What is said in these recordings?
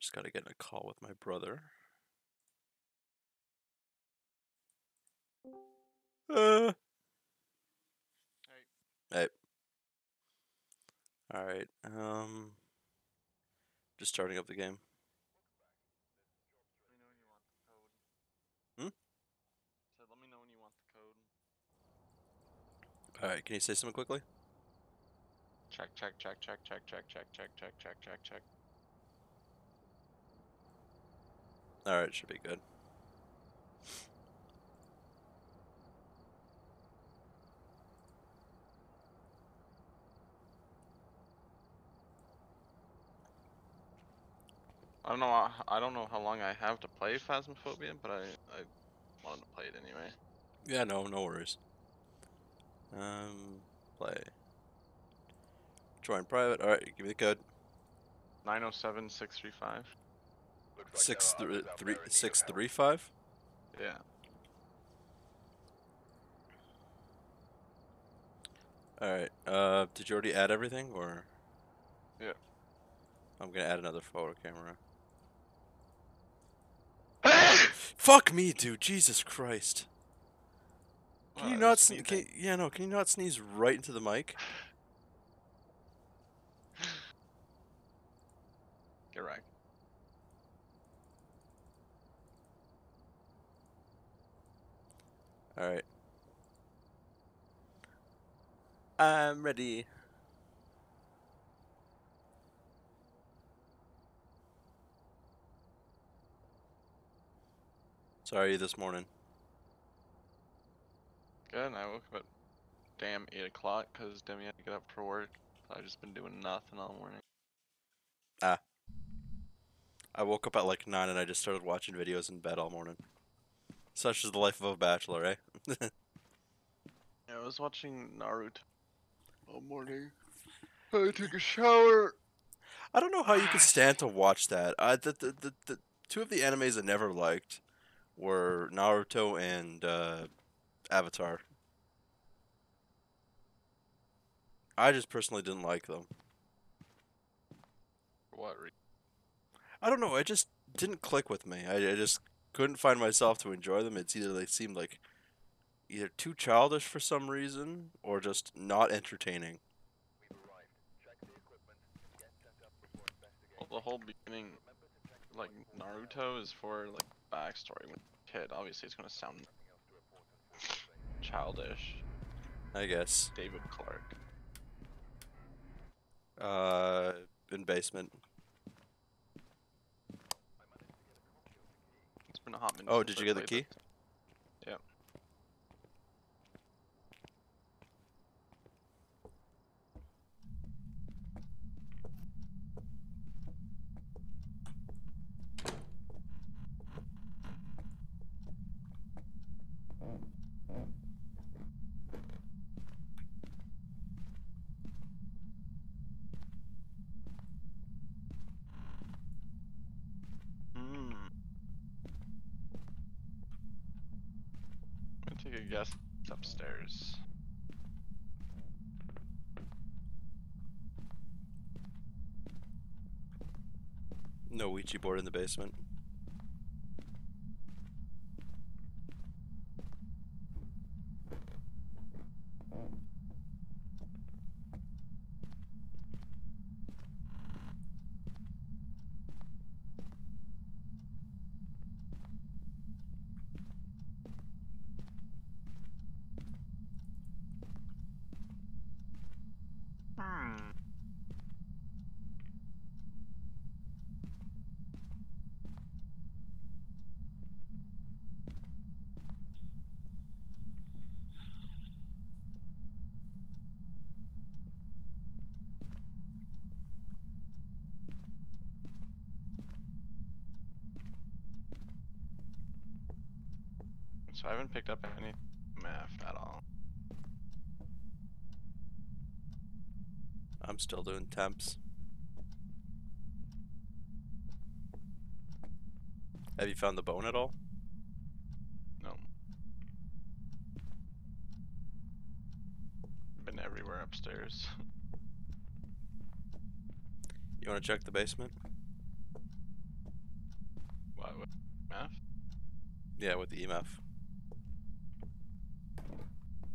just gotta get in a call with my brother. Uh. Hey. All right. Um. Just starting up the game. Hmm? Said, let me know when you want the code. All right. Can you say something quickly? Check, check, check, check, check, check, check, check, check, check, check, check. All right. Should be good. I don't know. I don't know how long I have to play Phasmophobia, but I I wanted to play it anyway. Yeah. No. No worries. Um. Play. Join private. All right. Give me the code. Nine zero seven six three five. Six three three six three five. Yeah. All right. Uh, did you already add everything, or? Yeah. I'm gonna add another photo camera. Fuck me, dude. Jesus Christ. Can you not? Sne- can, yeah, no. Can you not sneeze right into the mic? Get right. All right. I'm ready. Sorry this morning. Good. and I woke up at damn eight o'clock because Demi had to get up for work. I've just been doing nothing all morning. Ah. I woke up at like nine and I just started watching videos in bed all morning. Such is the life of a bachelor, eh? Yeah, I was watching Naruto all morning. I took a shower. I don't know how you could stand to watch that. I the, the, the, the two of the animes I never liked were Naruto and uh, Avatar. I just personally didn't like them. For what reason? I don't know. It just didn't click with me. I, I just couldn't find myself to enjoy them. It's either they seemed like either too childish for some reason or just not entertaining. Well, the whole beginning, like Naruto, is for like backstory. When kid, obviously, it's gonna sound childish. I guess. David Clark. Uh, in basement. open a Oh, did you get the key? But... basement. So I haven't picked up any math at all. I'm still doing temps. Have you found the bone at all? No. Been everywhere upstairs. You want to check the basement? What, with EMF? Yeah, with the EMF.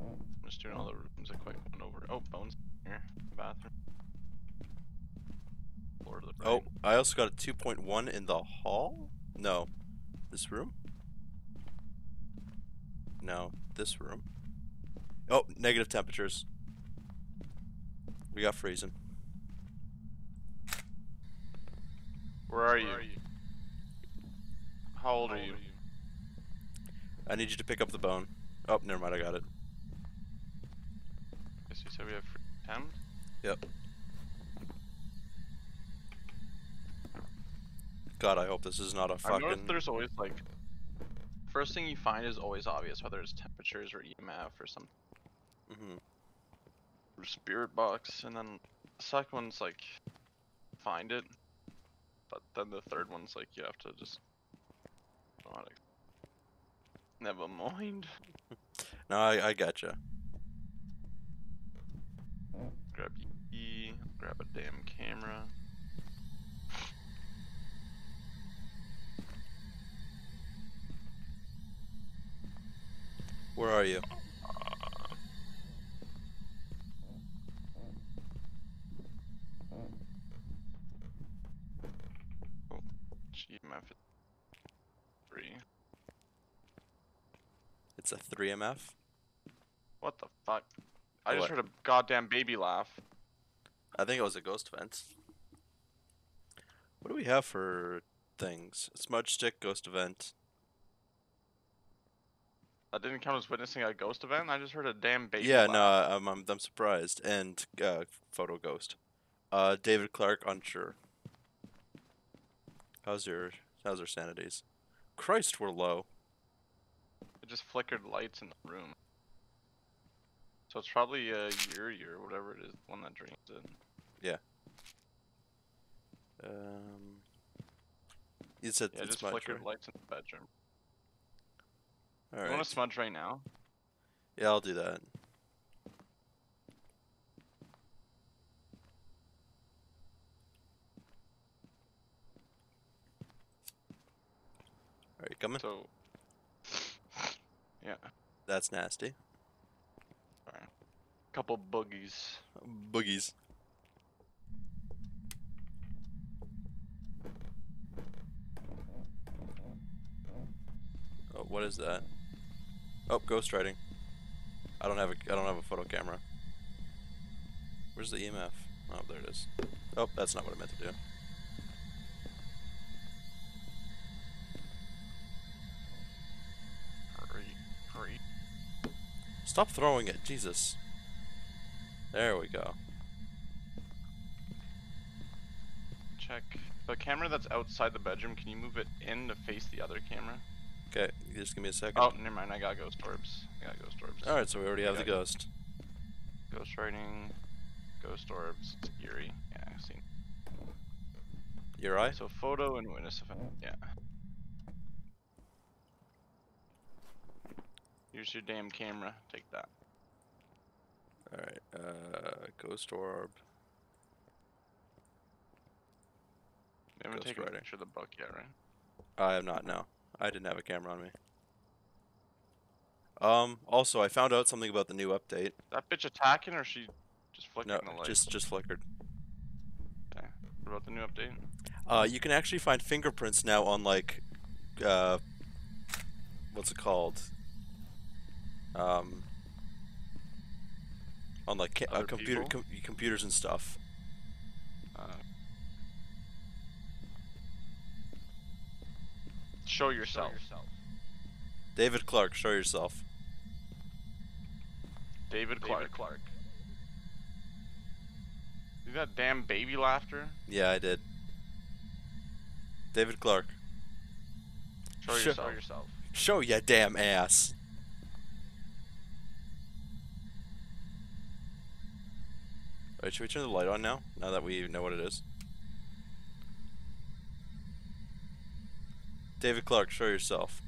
I'm just doing all the rooms I quite went over. Oh, bones here. Bathroom. Floor to the right. Oh, I also got a 2.1 in the hall? No. This room? No, this room. Oh, negative temperatures. We got freezing. Where are you? How old are you? I need you to pick up the bone. Oh, never mind, I got it. You said we have free time. Yep. God, I hope this is not a I noticed fucking. there's always like first thing you find is always obvious, whether it's temperatures or EMF or some Mhm. or spirit box, and then the second one's like find it, but then the third one's like you have to just know how to- never mind. No, I, I gotcha. Grab E, grab a damn camera. Where are you? Oh, GMF three. It's a 3MF. What the fuck? I What? just heard a goddamn baby laugh. I think it was a ghost event. What do we have for things? Smudge stick, ghost event. That didn't count as witnessing a ghost event. I just heard a damn baby. yeah, laugh. no, I'm, I'm I'm surprised. And uh, photo ghost. Uh, David Clark, unsure. How's your how's your sanities? Christ, we're low. It just flickered lights in the room. So it's probably a Yuri or whatever it is, the one that dreams it. Um, you said Yeah, it it's just flickered right? lights in the bedroom. All You want to smudge right now? Yeah, I'll do that. Are you coming? So. Yeah, That's nasty. Couple boogies. Boogies. Oh, what is that? Oh, ghost writing. I don't have a I don't have a photo camera. Where's the EMF? Oh, there it is. Oh, that's not what I meant to do. Hurry, hurry. Stop throwing it, Jesus. There we go. Check. The camera that's outside the bedroom, can you move it in to face the other camera? Okay, just give me a second. Oh, never mind. I got ghost orbs. I got ghost orbs. Alright, so we already have the ghost. Ghost writing, ghost orbs, Yuri. Yeah, I've seen. Your eye? So photo and witness event. Yeah. Here's your damn camera. Take that. Alright, uh, ghost orb. You haven't Ghost taken a picture of the book yet, right? I have not, no. I didn't have a camera on me. Um, also, I found out something about the new update. That bitch attacking or she just No, flicking the light? just just flickered. Okay. What about the new update? Uh, you can actually find fingerprints now on like, uh, what's it called? Um, on like ca- uh, computer com- computers and stuff. Uh, show yourself. David Clark, show yourself. David Clark. Clark. See that damn baby laughter? Yeah, I did. David Clark, Show Sho- yourself. yourself. show ya damn ass. Alright, should we turn the light on now? Now that we know what it is. David Clark, show yourself.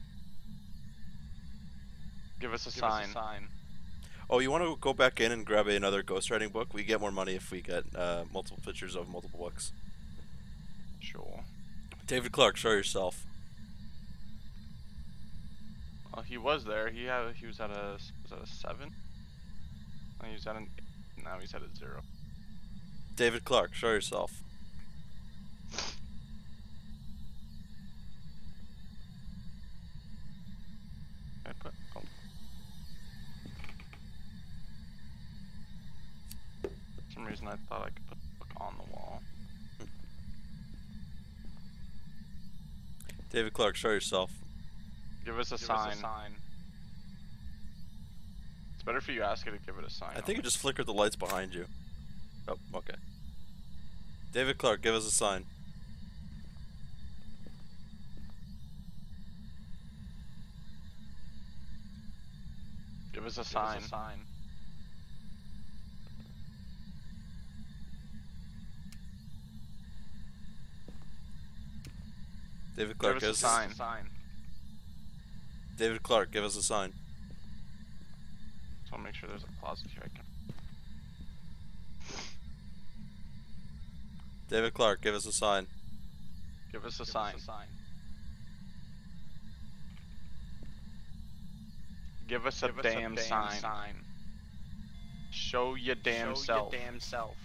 Give us a sign. Oh, you want to go back in and grab another ghostwriting book? We get more money if we get uh, multiple pictures of multiple books. Sure. David Clark, show yourself. he was there. He had he was at a was at a seven. And he was at an now he's at a zero. David Clark, show yourself. I put. Some reason I thought I could put the book on the wall. David Clark, show yourself. Give us a Give us sign. a sign. It's better for you ask it to give it a sign. I think it just flickered the lights behind you. Oh, okay. David Clark, give us a sign. give us a Give us sign. a sign. David Clark, us give a us sign. Sign. David Clark, give us a sign. Just want to make sure there's a closet here. I can. David Clark, give us a sign. Give us a Give us sign. a sign. Give us a Give us damn a damn sign. sign. Show your damn Show self. Your damn self.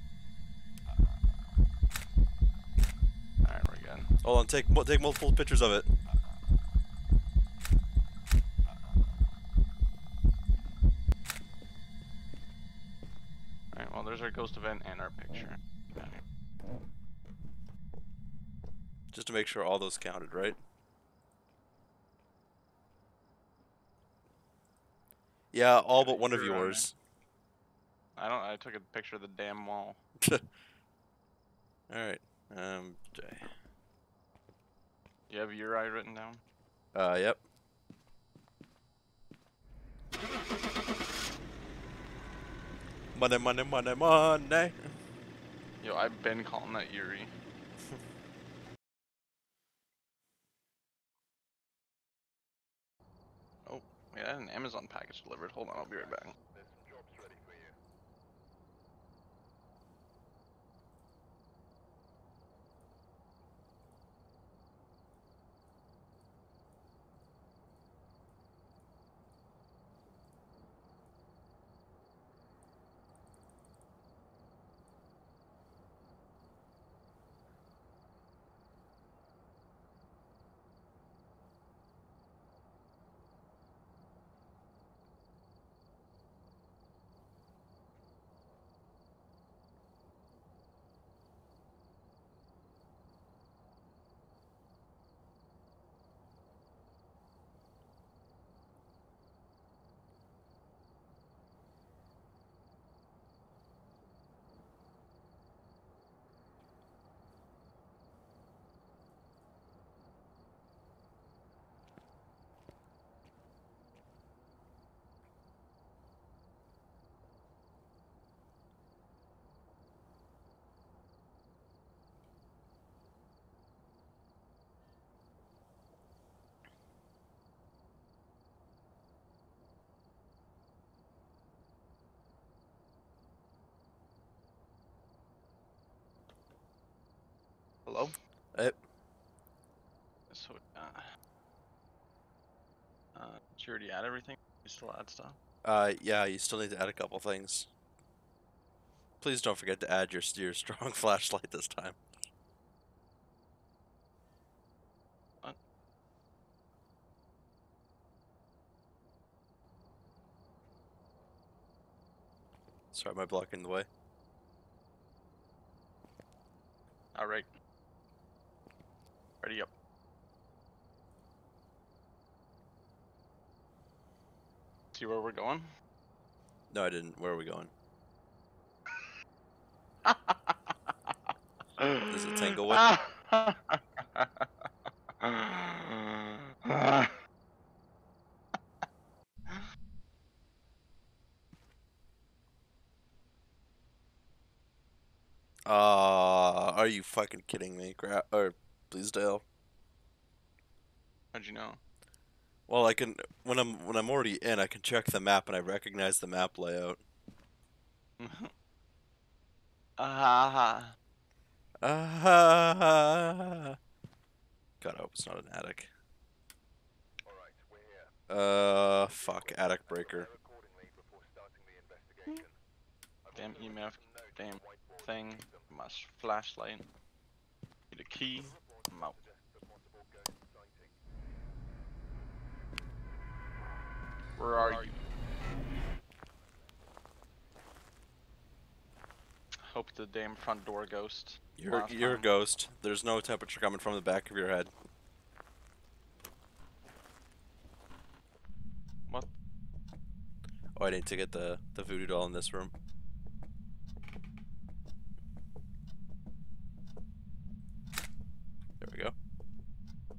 Alright, we're good. Hold on, take take multiple pictures of it. Alright, well, there's our ghost event and our picture. Just to make sure all those counted, right? Yeah, all but one of yours. I don't. I took a picture of the damn wall. Alright. Um, J. You have your eye written down. Uh, yep. Money, money, money, money. Yo, I've been calling that Yuri. Wait, I had an Amazon package delivered. Hold on, I'll be right back. Hello? Yep. So, uh, uh, did you already add everything? You still add stuff? Uh, yeah, you still need to add a couple things. Please don't forget to add your your strong flashlight this time. What? Sorry, am I blocking the way? Alright. Ready up. See where we're going? No, I didn't. Where are we going? Is it Tanglewood? Uh, are you fucking kidding me? Gra- or Bleasdale? How'd you know? Well, I can when I'm when I'm already in, I can check the map and I recognize the map layout. Ah. Ah. God, I hope it's not an attic. Uh, fuck, attic breaker. Damn EMF, damn thing, my flashlight. Need a key, I'm out. Where are you? Hope the damn front door ghost. You're you're a ghost. There's no temperature coming from the back of your head. What? Oh, I need to get the the voodoo doll in this room. There we go.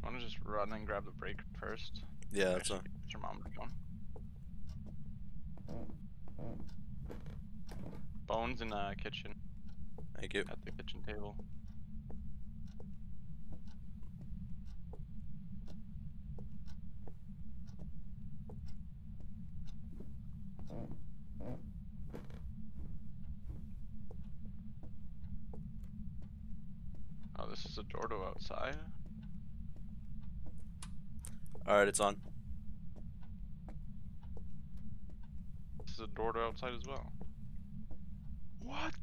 Wanna and grab the brake first? Yeah, that's a, get your mom. Bones in the kitchen, thank you. at the kitchen table. Oh, this is a door to outside. All right, it's on. This is a door to outside as well. What?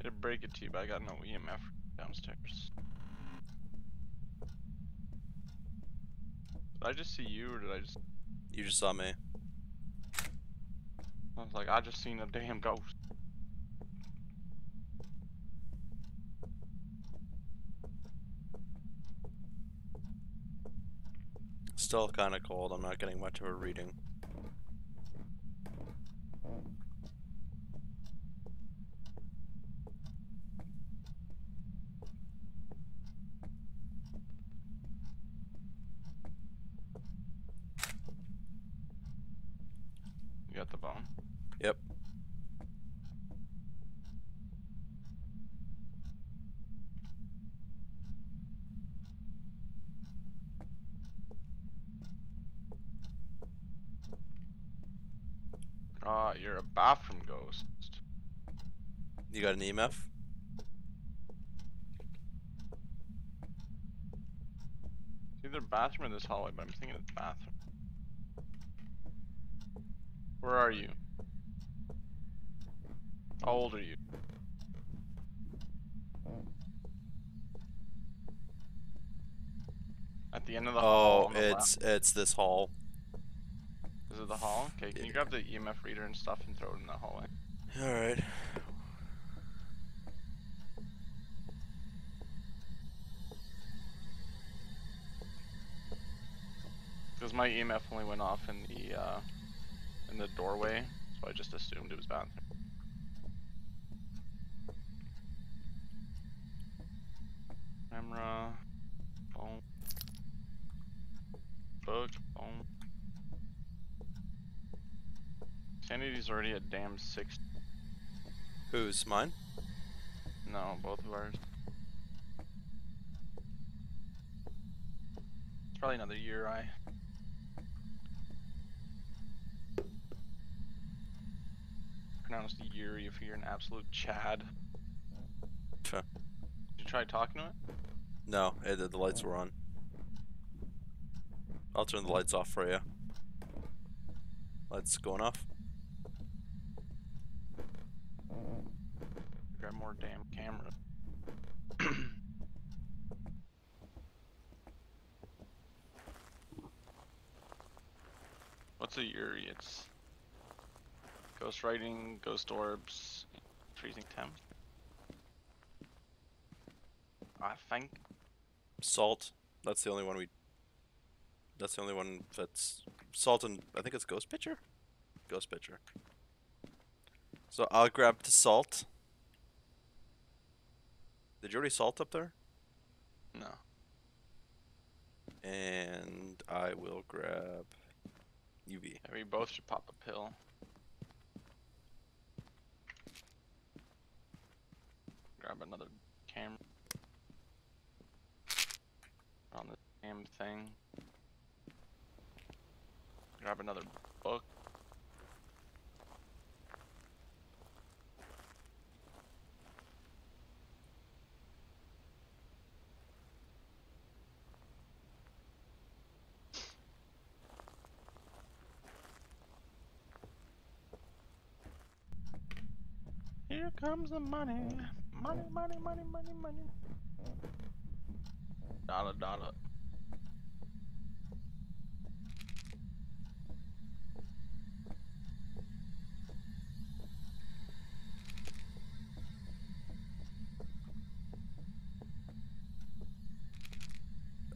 It'd break it to you, but I got no EMF downstairs. Did I just see you, or did I just? You just saw me. I was like, I just seen a damn ghost. Still kind of cold. I'm not getting much of a reading. The bone. Yep. Ah, you're a bathroom ghost. You got an EMF? It's either bathroom or this hallway, but I'm thinking it's bathroom. Where are you? How old are you? At the end of the hall. Oh, the left. it's it's this hall. Is it the hall? Okay, can you grab the EMF reader and stuff and throw it in the hallway? All right. Because my EMF only went off in the uh, in the doorway, so I just assumed it was bathroom. Camera, phone, book, phone. Sanity's already at damn six. Who's mine? No, both of ours. It's probably another year. I. Pronounced Yuri if you're an absolute Chad. Did you try talking to it? No, eh, the, lights were on. I'll turn the lights off for you. Lights going off. Grab more damn camera. What's a Yuri? It's ghost writing, ghost orbs, freezing temp. I think. Salt. That's the only one we. That's the only one that's salt and I think it's ghost pitcher. Ghost pitcher. So I'll grab the salt. Did you already salt up there? No. And I will grab UV. Yeah, we both should pop a pill. Grab another camera. on this damn thing. Grab another book. Here comes the money. Money, money, money, money, money. Dollar, dollar.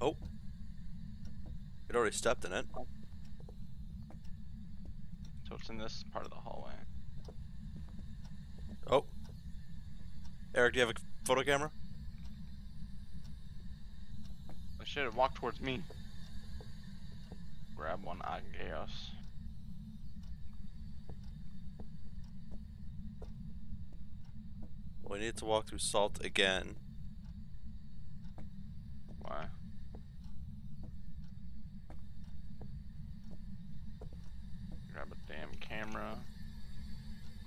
Oh. It already stepped in it. So it's in this part of the hallway. Oh. Eric, do you have a photo camera? I should have walked towards me. Grab one, I guess. We need to walk through salt again. Why? Grab a damn camera.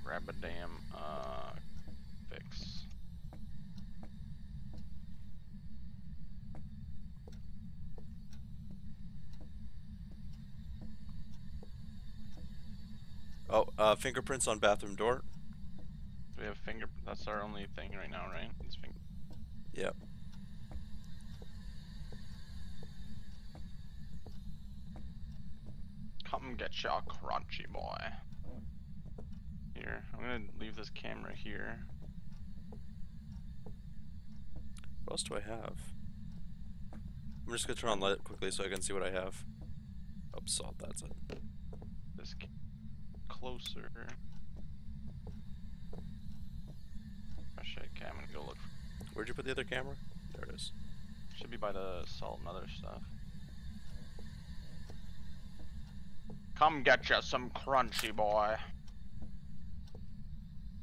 Grab a damn, uh, Oh, uh, fingerprints on bathroom door. Do we have finger? That's our only thing right now, right? It's finger. Yep. Come get your crunchy boy. Here, I'm gonna leave this camera here. What else do I have? I'm just gonna turn on light quickly so I can see what I have. Oh, salt, that's it. This closer. Oh shit, okay, I'm gonna go look. For, Where'd you put the other camera? There it is. should be by the salt and other stuff. Come get you some crunchy boy.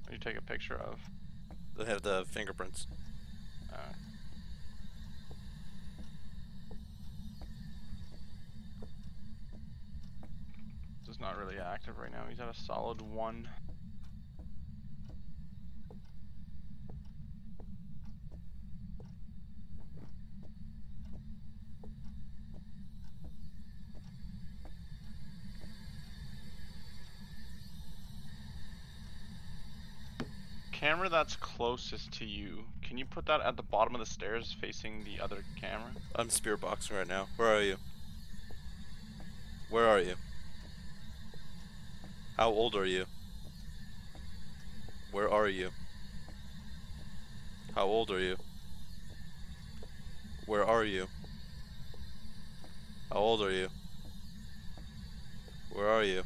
What do you take a picture of? They have the fingerprints. Uh, not really active right now. He's at a solid one. Camera that's closest to you. Can you put that at the bottom of the stairs facing the other camera? I'm spirit boxing right now. Where are you? Where are you? How old are you? Where are you? How old are you? Where are you? How old are you? Where are you?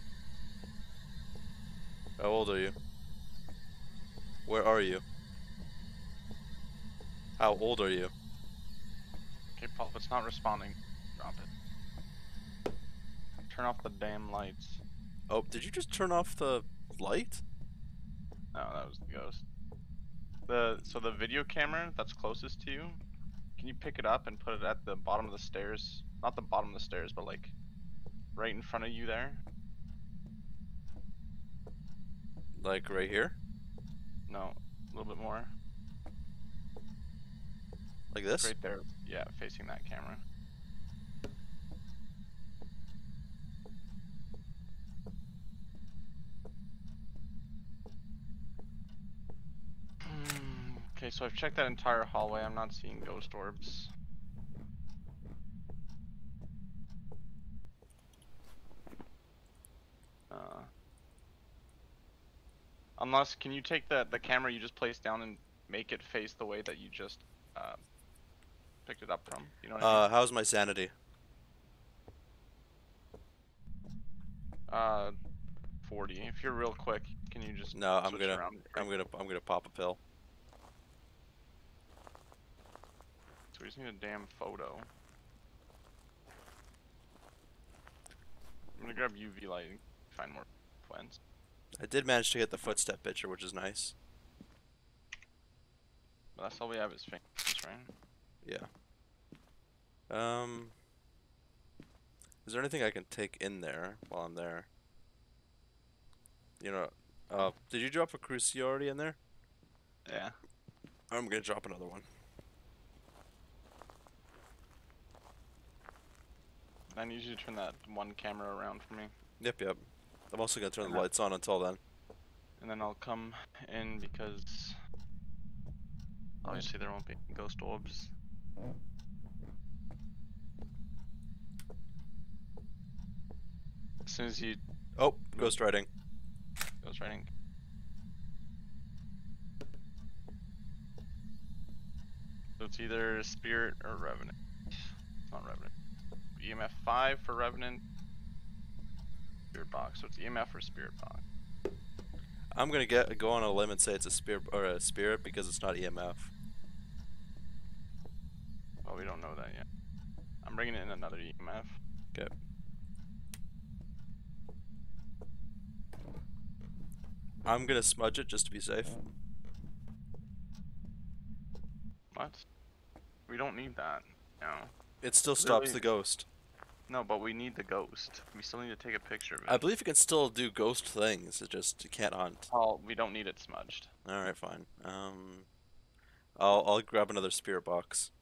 How old are you? Where are you? How old are you? Okay, Paul, it's not responding, drop it. Turn off the damn lights. Oh, did you just turn off the light? No, that was the ghost. The so the video camera that's closest to you, can you pick it up and put it at the bottom of the stairs? Not the bottom of the stairs, but like right in front of you there. Like right here? No, a little bit more. Like this? Right there. Yeah, facing that camera. Hmm, Okay, so I've checked that entire hallway. I'm not seeing ghost orbs. Uh, unless, can you take the the camera you just placed down and make it face the way that you just uh, picked it up from? You know what I Uh, how's my sanity? Uh, 40. If you're real quick, can you just No, I'm gonna. I'm gonna, I'm gonna pop a pill. So we just need a damn photo. I'm gonna grab UV light and find more twins. I did manage to get the footstep picture, which is nice. But that's all we have is fingers, right? Yeah. Um, is there anything I can take in there while I'm there? You know, uh, did you drop a cruci already in there? Yeah. I'm gonna drop another one. I need you to turn that one camera around for me. Yep, yep. I'm also gonna turn the lights on until then. And then I'll come in because obviously there won't be ghost orbs. As soon as you Oh, ghost riding. ghost writing. So it's either spirit or revenant. It's not revenant. EMF five for revenant. Spirit box. So it's EMF or spirit box. I'm gonna get go on a limb and say it's a spirit or a spirit because it's not EMF. Well, we don't know that yet. I'm bringing in another EMF. Okay. I'm gonna smudge it just to be safe. What? We don't need that. No. It still stops Really? the ghost. No, but we need the ghost. We still need to take a picture of it. I believe it can still do ghost things. It just it can't hunt. Oh, we don't need it smudged. All right, fine. Um, I'll I'll grab another spirit box.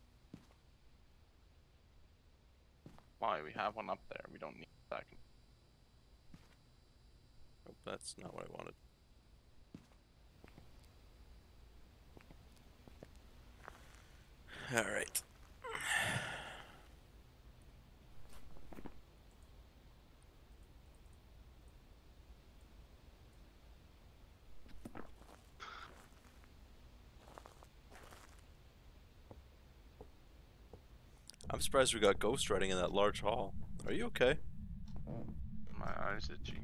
Why? We have one up there. We don't need that. Oh, that's not what I wanted. All right. I'm surprised we got ghost riding in that large hall. Are you okay? My eyes itchy.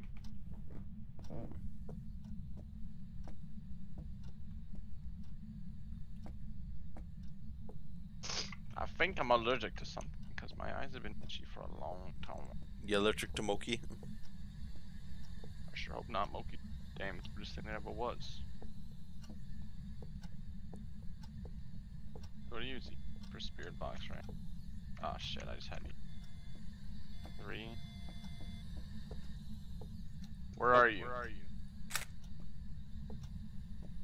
I think I'm allergic to something because my eyes have been itchy for a long time. You allergic to Moki? I sure hope not, Moki. Damn, it's the weirdest thing that ever was. What do you use for spirit box, right? Oh shit, I just had you. Three. Where are you? Where are you?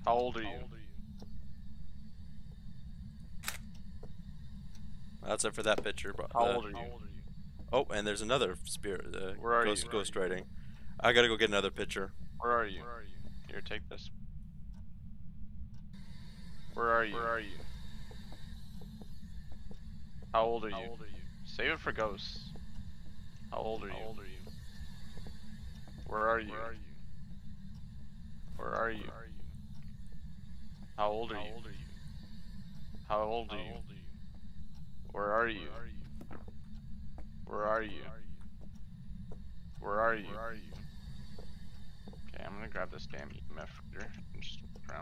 How old are you? That's it for that picture, bro. How Uh, old are you? Oh, and there's another spirit. Uh, Where are ghost, you? Ghost riding. I gotta go get another picture. Where are you? Where are you? Here, take this. Where are you? Where are you? How old are you? Save it for ghosts. How old are you? Where are you? Where are you? How old are you? How old are you? How old are you? Where are you? Where are you? Where are you? Okay, I'm gonna grab this damn EMF reader and just look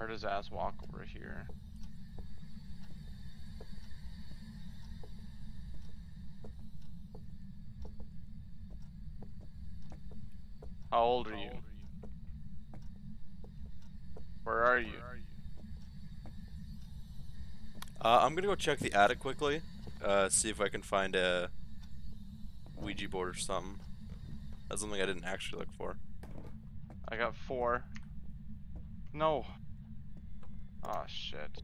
Heard his ass walk over here. How old are you? Where are you? Uh, I'm gonna go check the attic quickly. Uh, see if I can find a Ouija board or something. That's something I didn't actually look for. I got four. No. Ah shit.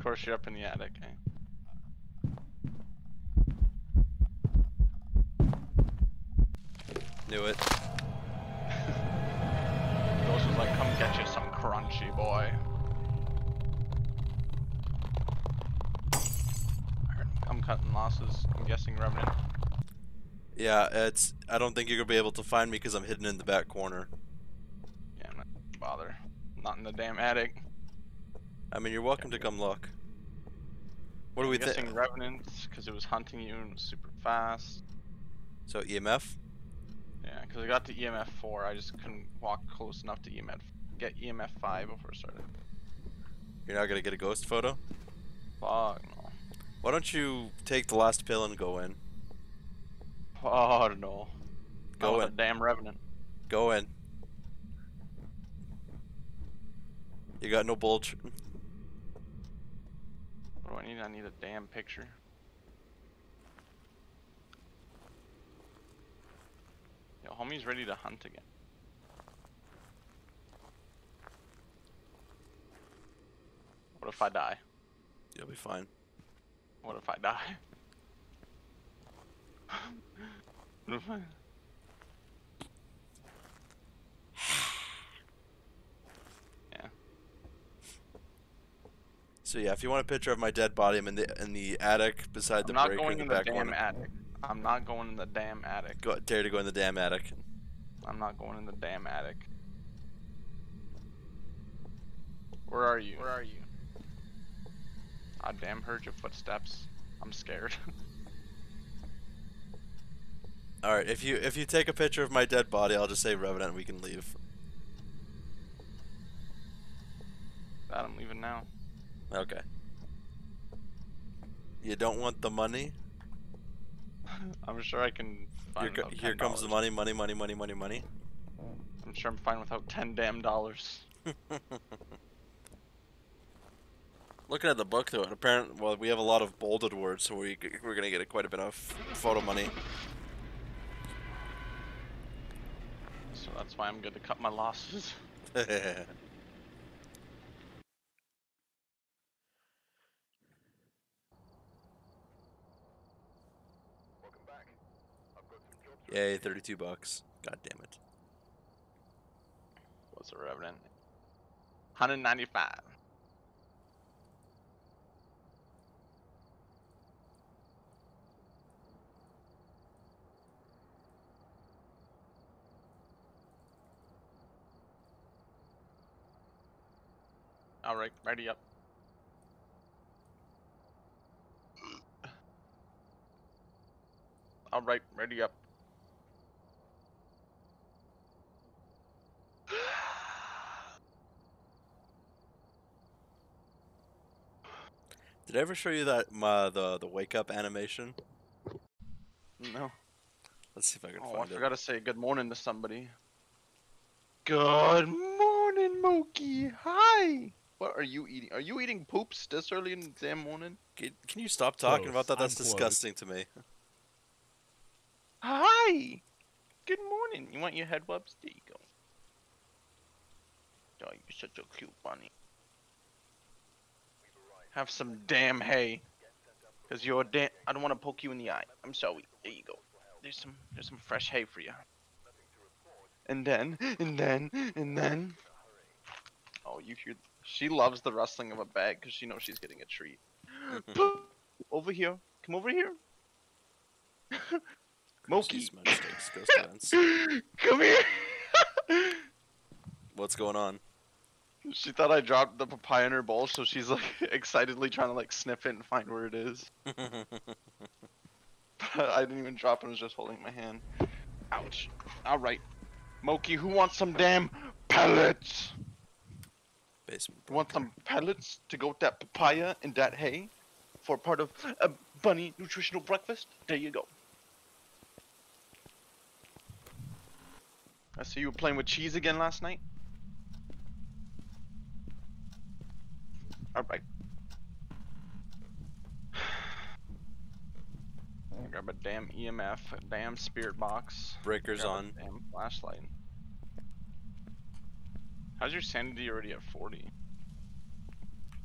Of course you're up in the attic, eh? Knew it. Ghost was like, come get you some crunchy, boy. Alright, I'm cutting losses. I'm guessing Revenant. Yeah, it's. I don't think you're gonna be able to find me because I'm hidden in the back corner. Yeah, I'm not bother. Not in the damn attic. I mean, you're welcome to come look. What do we I'm guessing? Revenant, because it was hunting you and was super fast. So EMF. Yeah, because I got to EMF 4, I just couldn't walk close enough to EMF, get EMF 5 before I started. You're not gonna get a ghost photo. Fuck no. Why don't you take the last pill and go in? Oh no. Go oh, in. damn revenant. Go in. You got no bulge. What do I need? I need a damn picture. Yo, homie's ready to hunt again. What if I die? You'll be fine. What if I die? what if I... Yeah. So yeah, if you want a picture of my dead body, I'm in the in the attic beside the I'm not breaker going in in the the back damn corner. attic. I'm not going in the damn attic. Go, dare to go in the damn attic. I'm not going in the damn attic. Where are you? Where are you? I damn heard your footsteps. I'm scared. All right, if you if you take a picture of my dead body, I'll just say Revenant. and We can leave. that I'm leaving now. Okay. You don't want the money? I'm sure I can find Here, co- here comes the money, money, money, money, money, money. I'm sure I'm fine without ten damn dollars. Looking at the book though, and apparently, well, we have a lot of bolded words, so we we're gonna get quite a bit of photo money. So that's why I'm good to cut my losses. Yay, thirty-two bucks. God damn it. What's a revenant? 195. Alright, ready up. Alright, ready up. Did I ever show you that my the the wake up animation? No. Let's see if I can Oh, I find it. forgot to say good morning to somebody. Good morning, Mookie. Hi. What are you eating? Are you eating poops this early in the damn morning? Can, can you stop talking about that? That's I'm close. disgusting to me. Hi. Good morning. You want your head webs? There you go. Oh, you're such a cute bunny. Have some damn hay. Cause you're damn. I don't want to poke you in the eye. I'm sorry. There you go. There's some. There's some fresh hay for you. And then, and then, and then. Oh, you hear? She loves the rustling of a bag because she knows she's getting a treat. Mm-hmm. over here. Come over here. Moki. Jeez, my mistakes, ghost events. Come here. What's going on? she thought I dropped the papaya in her bowl, so she's like excitedly trying to like sniff it and find where it is. But I didn't even drop it. I was just holding my hand. Ouch. All right, Moki, who wants some damn pellets? Basement. You want some pellets to go with that papaya and that hay for part of a bunny nutritional breakfast? There you go. I see you were playing with cheese again last night. Alright. I Grab a damn EMF, a damn spirit box. Breakers on. Damn flashlight. How's your sanity already at 40?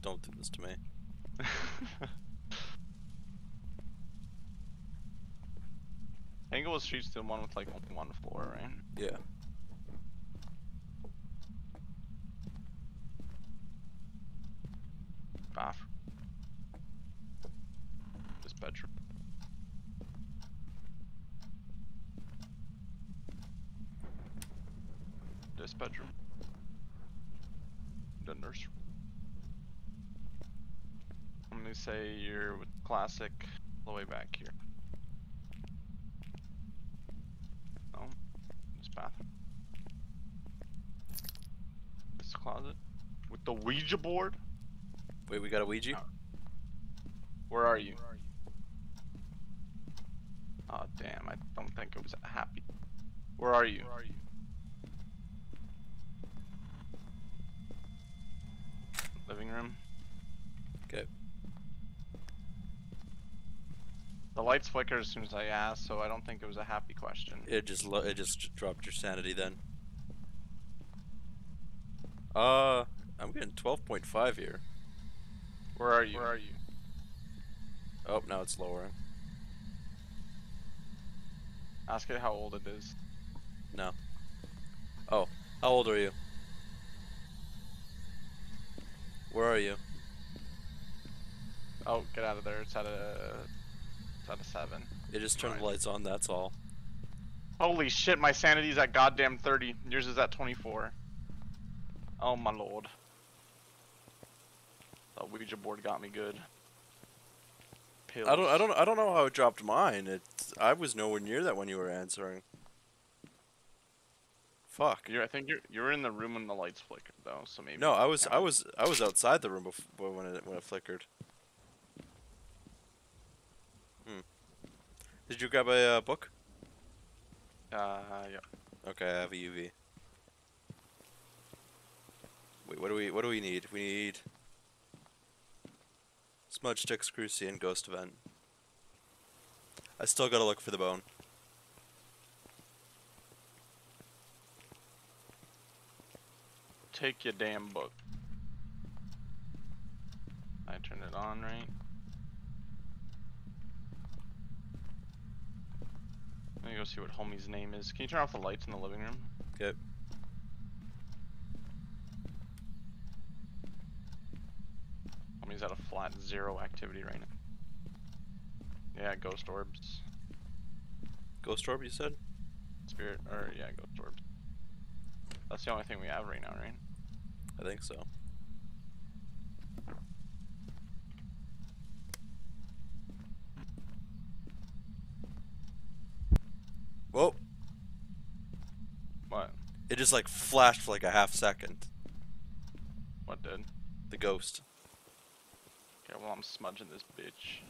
Don't do this to me. Tanglewood Street's the one with like only one floor, right? Yeah. Bathroom. This bedroom. This bedroom. The nursery. I'm gonna say you're with classic all the way back here. No. This bathroom. This closet. With the Ouija board? Wait, we got a Ouija? Where are you? Oh damn, I don't think it was happy. Where are you? Living room. Okay. The lights flicker as soon as I asked, so I don't think it was a happy question. It just lo- it just dropped your sanity then. Uh, I'm getting 12.5 here. Where are you? Where are you? Oh, now it's lowering. Ask it how old it is. No. Oh, how old are you? Where are you? Oh, get out of there. It's at a. It's at a seven. It just turned the lights on. That's all. Holy shit! My sanity's at goddamn thirty. Yours is at twenty-four. Oh my lord. The Ouija board got me good. Pills. I don't. I don't. I don't know how it dropped mine. It. I was nowhere near that when you were answering. Fuck. You're, I think you're you're in the room when the lights flickered though, so maybe. No, I was. I was. I was outside the room before when it when it flickered. Hmm. Did you grab a uh, book? Uh, yeah. Okay, I have a UV. Wait, what do we what do we need? We need smudge sticks, crucian, ghost event. I still gotta look for the bone. Take your damn book. I turned it on right. Let me go see what homie's name is. Can you turn off the lights in the living room? Okay. Homie's at a flat zero activity right now. Yeah, ghost orbs. Ghost orb, you said? Spirit, or yeah, ghost orbs. That's the only thing we have right now, right? I think so. Whoa! What? It just like flashed for like a half second. What did? The ghost. Okay, well I'm smudging this bitch.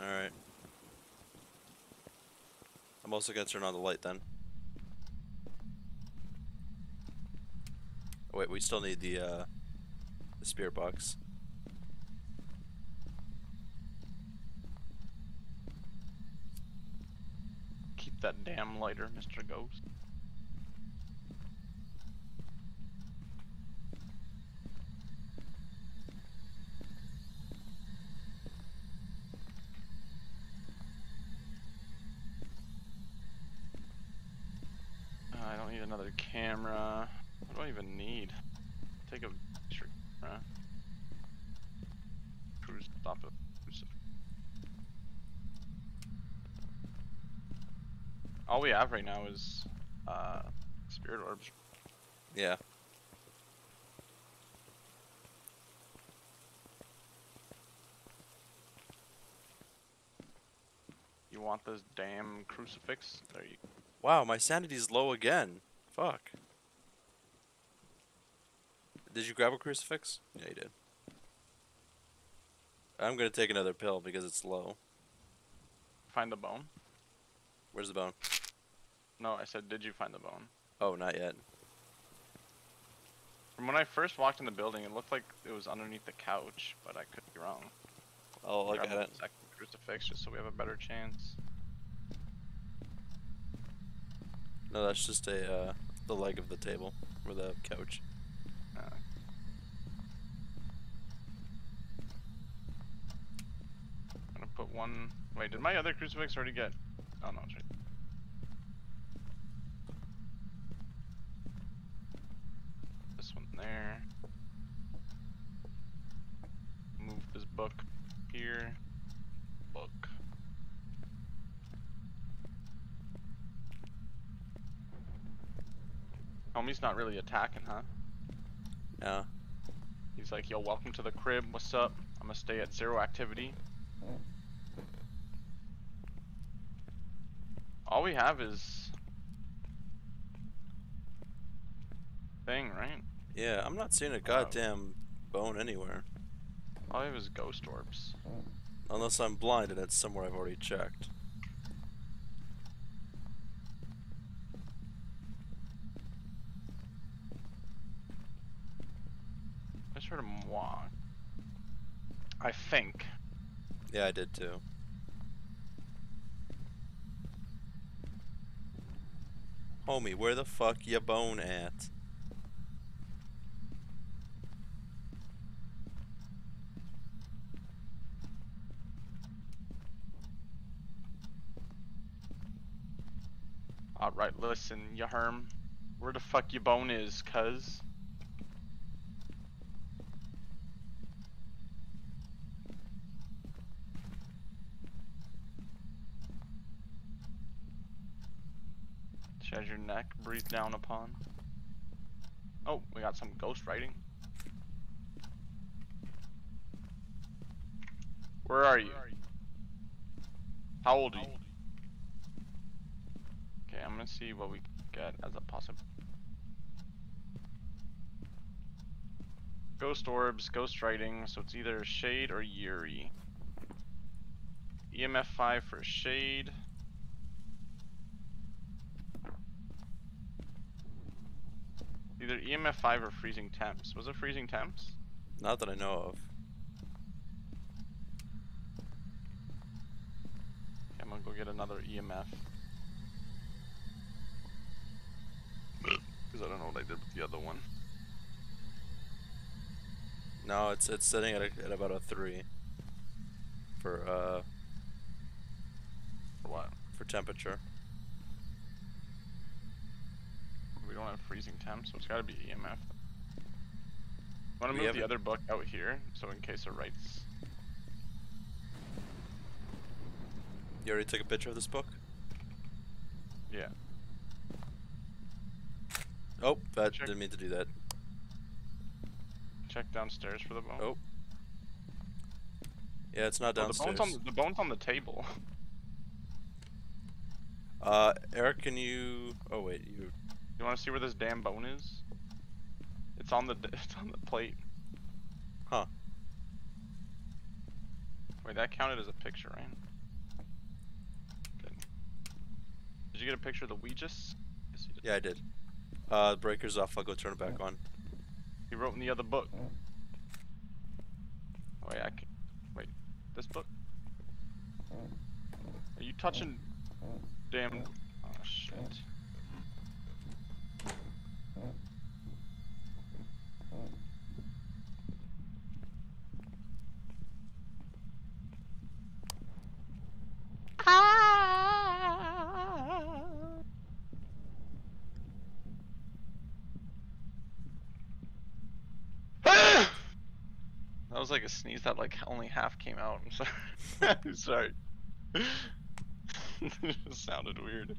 Alright. I'm also gonna turn on the light then. Oh, wait, we still need the uh the spirit box. Keep that damn lighter, Mr. Ghost. Uh, I don't need another camera. What do I even need? Take a picture camera. Cruise stop it. All we have right now is uh spirit orbs. Yeah. You want this damn crucifix? There you go. Wow, my sanity's low again. Fuck. Did you grab a crucifix? Yeah, you did. I'm gonna take another pill because it's low. find the bone? Where's the bone? No, I said did you find the bone? Oh, not yet. From when I first walked in the building, it looked like it was underneath the couch, but I could be wrong. I'll look Grab at a it. Second crucifix, just so we have a better chance. No, that's just a uh, the leg of the table or the couch. Uh, I'm gonna put one. Wait, did my other crucifix already get? Oh no, it's right. This one there. Move this book here. Book. Homie's not really attacking, huh? No. He's like, yo, welcome to the crib. What's up? I'm gonna stay at zero activity. All we have is thing, right? Yeah, I'm not seeing a goddamn bone anywhere. All we have is ghost orbs. Unless I'm blind and it's somewhere I've already checked. I just heard him walk. I think. Yeah, I did too. Homie, where the fuck ya bone at? Alright, listen, ya herm. Where the fuck your bone is, cuz? Shed your neck, breathe down upon. Oh, we got some ghost writing. Where are you? How old are you? Okay, I'm gonna see what we get as a possible. Ghost orbs, ghost writing, so it's either shade or Yurei. EMF 5 for shade. Either EMF 5 or freezing temps. Was it freezing temps? Not that I know of. Okay, I'm gonna go get another EMF. Because I don't know what I did with the other one. No, it's it's sitting at, a, at about a three. For uh For what? for temperature. We don't have freezing temps, so it's gotta be EMF. Wanna We move have the other book out here, so in case it writes. You already took a picture of this book? Yeah. Oh, that Check. didn't mean to do that. Check downstairs for the bone. Oh, Yeah, it's not Oh, the downstairs. bone's on the, the bone's on the table. Uh, Eric, can you? Oh wait, you. You wanna see where this damn bone is? It's on the it's on the plate. Huh. Wait, that counted as a picture, right? Good. Did you get a picture of the Ouija's? Yes. Yeah, I did. Uh, the breaker's off. I'll go turn it back on. He wrote in the other book. Wait, I can... Wait, this book? Are you touching... Damn... Oh, shit. That was like a sneeze that like only half came out. I'm sorry. I'm sorry. it sounded weird.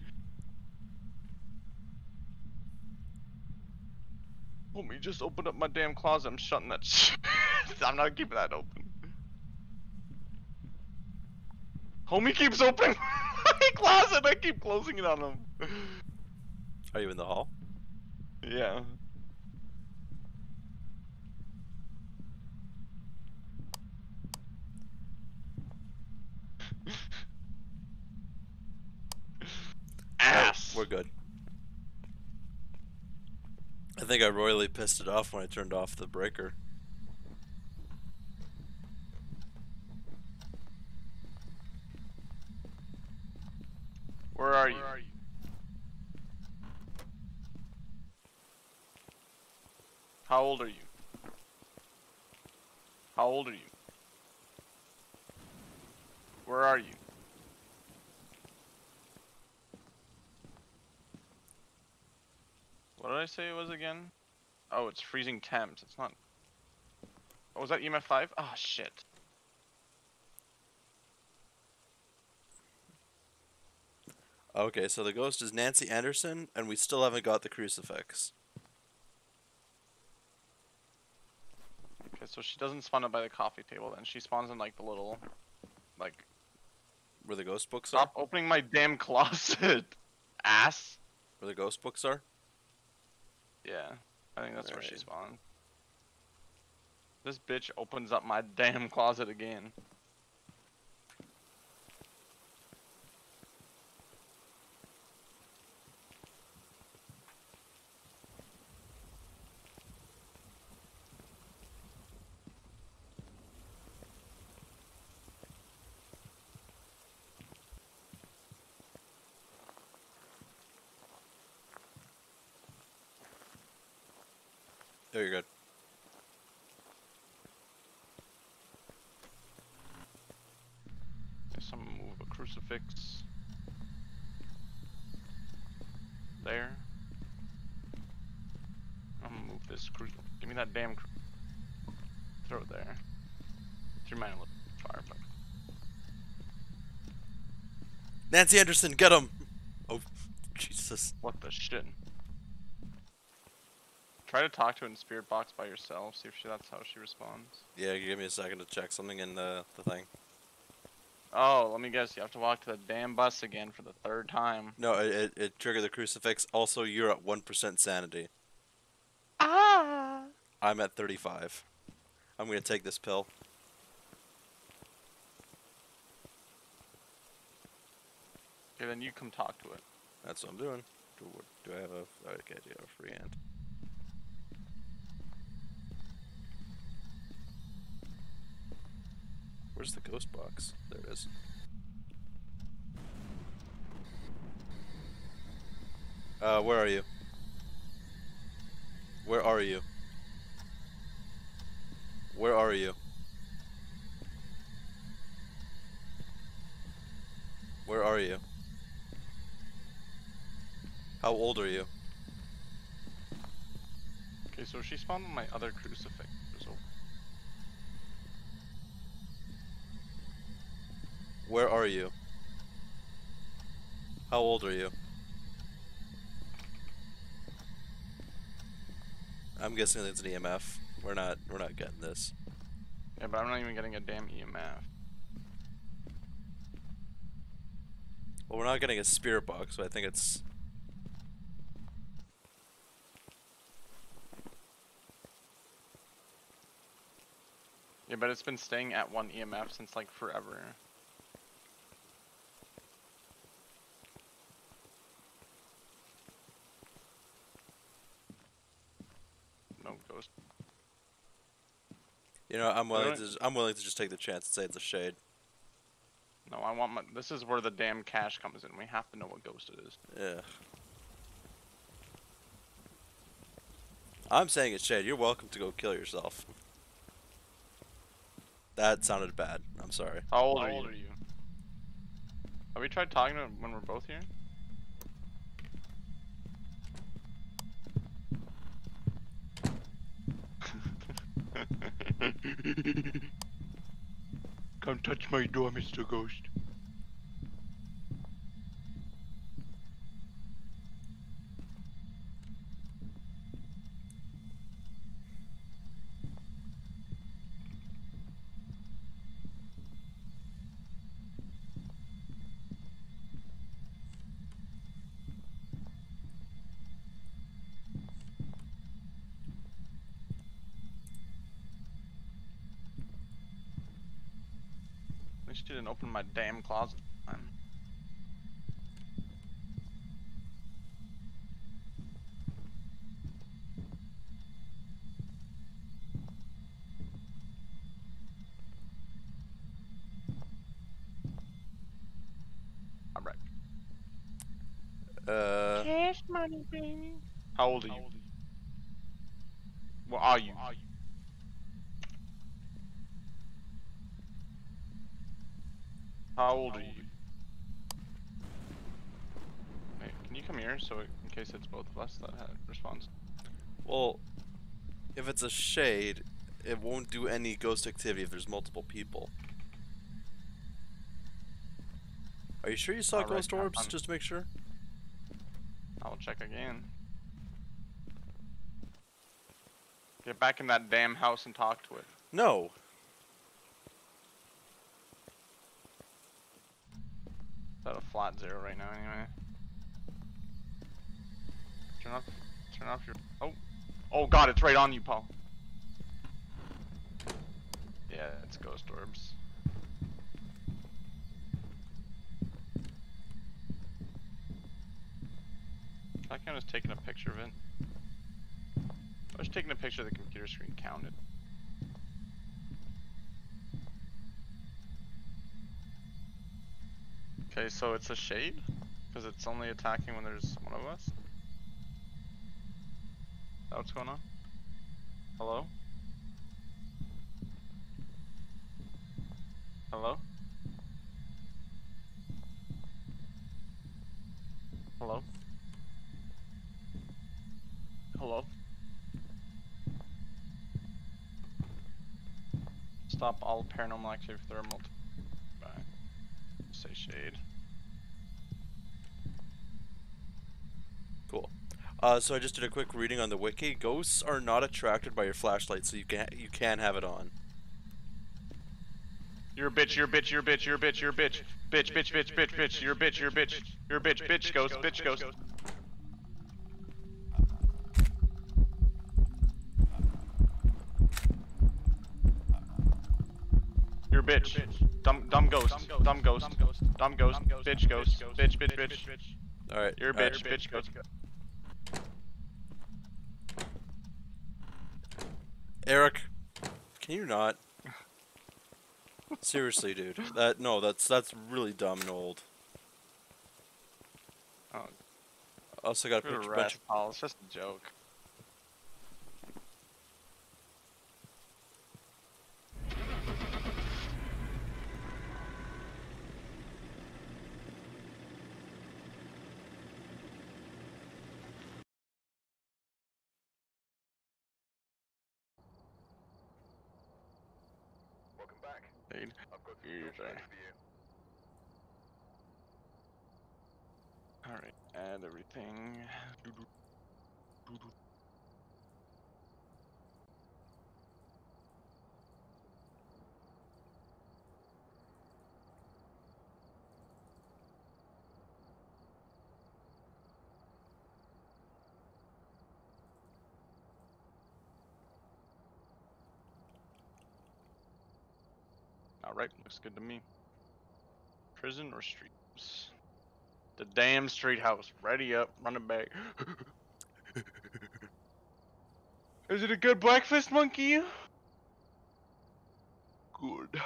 Homie, just open up my damn closet. I'm shutting that shit. I'm not keeping that open. Homie keeps opening my closet. I keep closing it on him. Are you in the hall? Yeah. Ass. We're good. I think I royally pissed it off when I turned off the breaker. Where are you? How old are you? How old are you? Where are you? What did I say it was again? Oh, it's freezing temps. It's not. Oh, was that EMF 5? Oh, ah, shit. Okay, so the ghost is Nancy Anderson, and we still haven't got the crucifix. Okay, so she doesn't spawn up by the coffee table then. She spawns in like the little. Like, Where the ghost books are? stop opening my damn closet! Ass! Where the ghost books are? Yeah, I think that's where she spawned. This bitch opens up my damn closet again. Oh, you're good. Guess I'm gonna move a crucifix. There. I'm gonna move this cru- Give me that damn cru- Throw it there. Through my little fire, but Nancy Anderson, get him! Oh, Jesus. what the shit? Try to talk to it in spirit box by yourself. See if she that's how she responds. Yeah, give me a second to check something in the, the thing. Oh, let me guess. You have to walk to the damn bus again for the third time. No, it, it, it triggered the crucifix. Also, you're at 1% sanity. Ah. I'm at 35. I'm gonna take this pill. Okay, then you come talk to it. That's what I'm doing. Do, do I have a... Okay, do you have a free hand? Where's the ghost box? There it is. Uh, where are you? Where are you? Where are you? Where are you? How old are you? Okay, so she spawned on my other crucifix. So Where are you? How old are you? I'm guessing it's an EMF. We're not we're not getting this. yeah, but I'm not even getting a damn EMF. Well, we're not getting a spirit box, so I think it's Yeah, but it's been staying at one EMF since like forever. No ghost. You know, I'm willing Alright. to just, I'm willing to just take the chance and say it's a shade. No, I want my. This is where the damn cash comes in. We have to know what ghost it is. Yeah. I'm saying it's shade. You're welcome to go kill yourself. That sounded bad. I'm sorry. How old, are, you? Have we tried talking to him when we're both here? Come touch my door, Mr. Ghost. At least you didn't open my damn closet. Man. Alright. Uh, Cash money, baby. How old are you? What are you? How old are you? Wait, can you come here so in case of us that had response? well, if it's a shade, it won't do any ghost activity if there's multiple people. Are you sure you saw Alright, ghost I'm- orbs? I'm- Just to make sure. I'll check again. Get back in that damn house and talk to it. No. It's at a flat zero right now anyway. Turn off turn off your Oh Oh god, it's right on you, Paul. Yeah, it's ghost orbs. I can just taking a picture of it. I was taking a picture of the computer screen counted. Okay, so it's a shade? Because it's only attacking when there's one of us? What's going on? Hello? Hello? Hello? Hello? Stop all paranormal activity there are. Bye. Say shade. Cool. Uh, so I just did a quick reading on the wiki. Ghosts are not attracted by your flashlight, so you can you can have it on. You're a bitch, you're a bitch, you're a bitch, you're a bitch, you're a bitch. Bitch, bitch, bitch, bitch, bitch, you're a bitch, you're a bitch. You're a bitch, bitch, ghost, bitch, ghost. You're a bitch. Dumb, dumb ghost, dumb ghost, dumb ghost, bitch ghost, bitch, bitch, bitch. All right. You're a bitch, bitch ghost. Eric, can you not? Seriously, dude. That no, that's that's really dumb and old. Oh. Also got a picture. Bunch rest, Paul. It's just a joke. Welcome back. Dude, I've got some You're good there. news for you. Alright, add everything. Alright, looks good to me. Prison or streets? The damn street house. Ready up, running back. Is it a good breakfast, monkey? Good.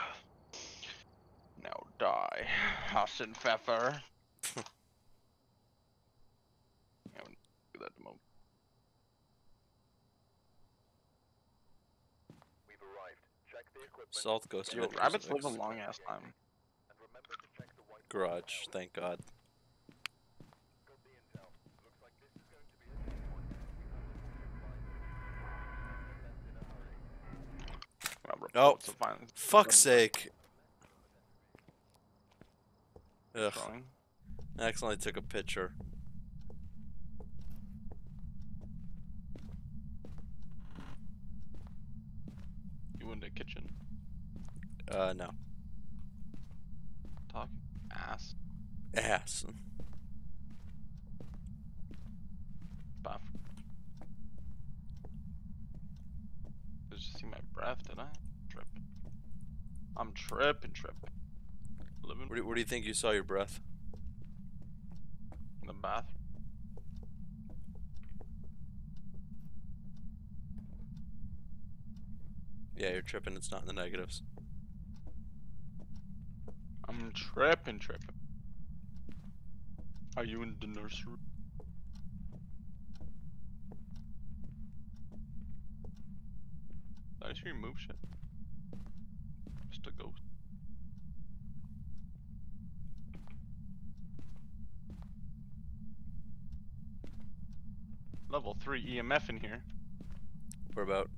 Now die, Hasenpfeffer. I that at. We've arrived. Check the equipment. Salt ghost Yo, rabbits live a long ass time. And remember to check the white garage. Thank God. Got the intel. Looks like this is going to be a good one. We have the full supply. Left in a hurry. Well, Oh, reports of violence Fuck's sake. Ugh. I accidentally took a picture. You in the kitchen. Uh, no. Talking ass. Ass. Buff. Did you see my breath? Did I? Tripping. I'm tripping, tripping. Living Where do, where do you think you saw your breath? in the bath. Yeah, you're tripping. It's not in the negatives. I'm tripping, tripping. Are you in the nursery? Did I actually move shit? Just a ghost. Level 3 EMF in here. We're about?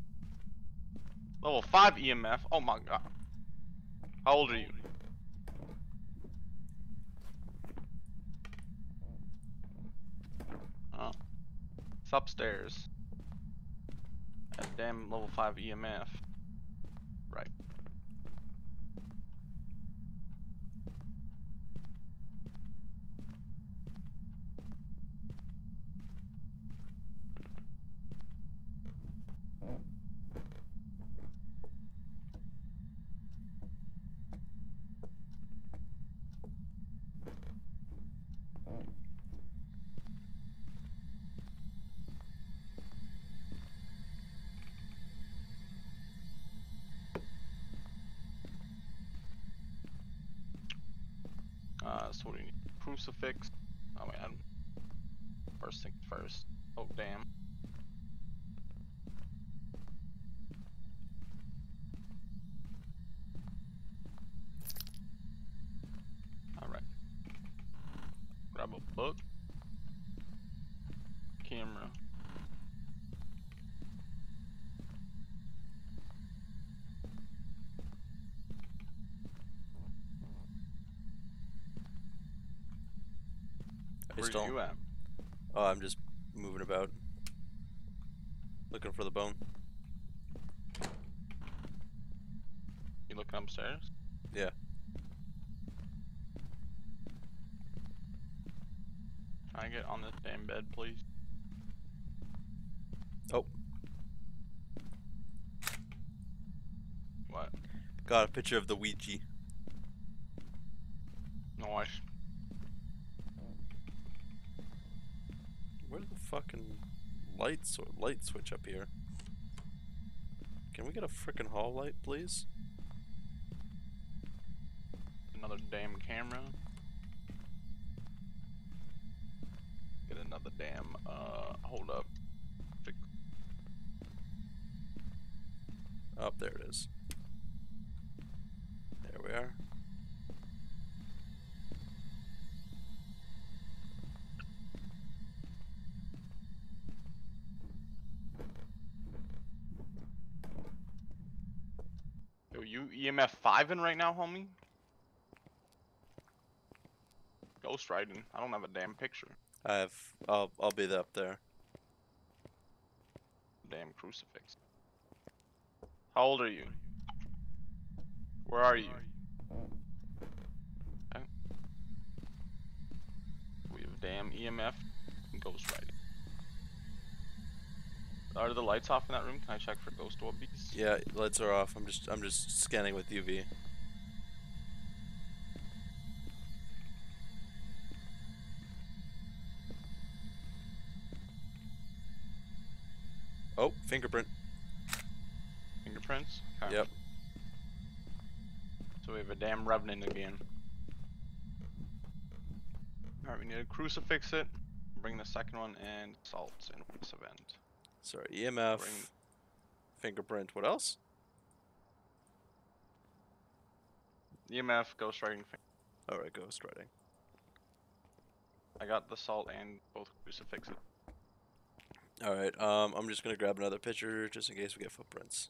Level 5 EMF. Oh my god. How old are you? Oh. It's upstairs. At damn level 5 EMF. Right. Uh, so what do you need? Crucifix. Oh I'm... First thing first. Oh damn. Where don't. you at? Oh, I'm just moving about. Looking for the bone. You looking upstairs? Yeah. Can I get on this damn bed, please? Oh. What? Got a picture of the Ouija. No, I sh- Where's the fucking lights or light switch up here? Can we get a freaking hall light, please? another damn camera. Get another damn, uh, hold up. Up there it is. There we are. Yo, you EMF 5 in right now, homie? Ghost writing. I don't have a damn picture. I have. I'll. I'll be up there. Damn crucifix. How old are you? Where are you? Okay. We have damn EMF and ghost writing. Are the lights off in that room? Can I check for ghost orbies? Yeah, lights are off. I'm just. I'm just scanning with UV. Oh, fingerprint. Fingerprints? Okay. Yep. So we have a damn revenant again. Alright, we need to crucifix it. Bring the second one and salts in this event. Sorry, EMF. Fingerprint. What else? EMF, ghost writing. Fin- All right, ghost writing. I got the salt and both crucifixes. All right. Um, I'm just gonna grab another picture just in case we get footprints.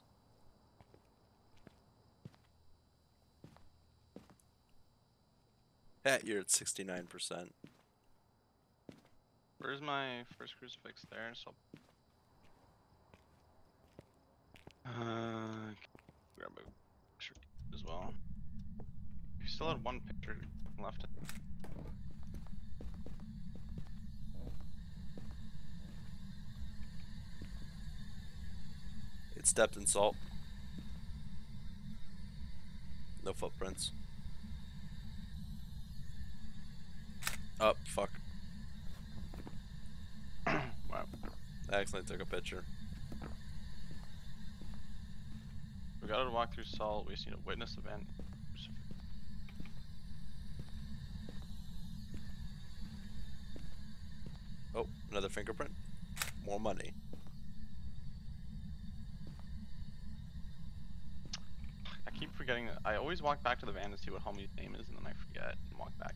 At you're at 69%. Where's my first crucifix there? So. Uh, grab a picture as well. We still had one picture left. It's stepped in salt. No footprints. Oh, fuck. wow. I accidentally took a picture. We gotta walk through salt. We just need a witness event. Oh, another fingerprint. More money. I keep forgetting that. I always walk back to the van to see what homie's name is, and then I forget and walk back.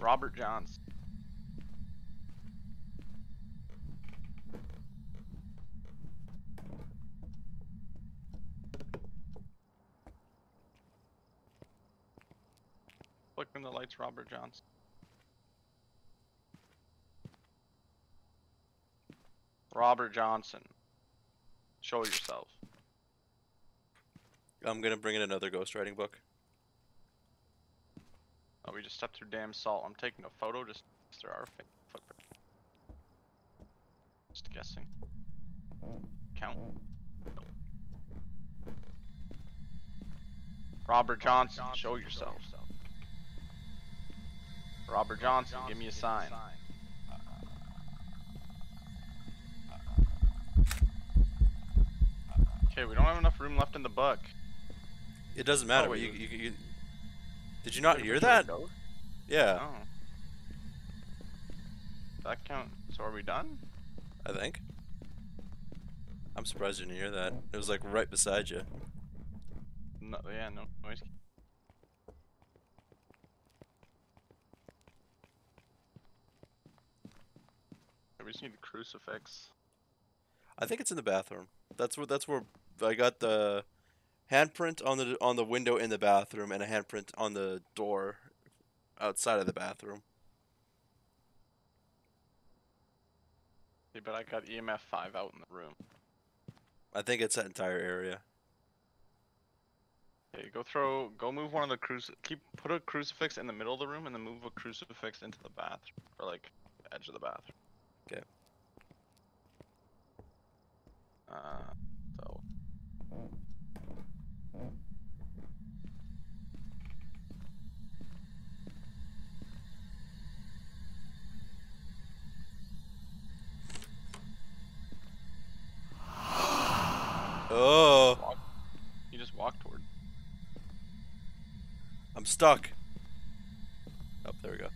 Robert Johns. The lights, Robert Johnson. Robert Johnson. Show yourself. I'm gonna bring in another ghostwriting book. Oh, we just stepped through damn salt. I'm taking a photo just are fa- footprints. Just guessing. Count. Robert Johnson, show yourself. Robert Johnson, give me a sign. Okay, we don't have enough room left in the buck. It doesn't matter. Oh, wait, you, you- you, you, did you not Take hear that? a? Yeah, Oh. That count. So are we done? I think. I'm surprised you didn't hear that. It was like right beside you. No, yeah, no noise. We just need the crucifix. I think it's in the bathroom. That's where that's where I got the handprint on the on the window in the bathroom and a handprint on the door outside of the bathroom. Yeah, but I got EMF five out in the room. I think it's that entire area. Okay, go throw, go move one of the cruci. Keep put a crucifix in the middle of the room, and then move a crucifix into the bathroom, or like edge of the bathroom. 'Kay. Uh, so Oh. You just walk toward. I'm stuck. Oh, there we go. You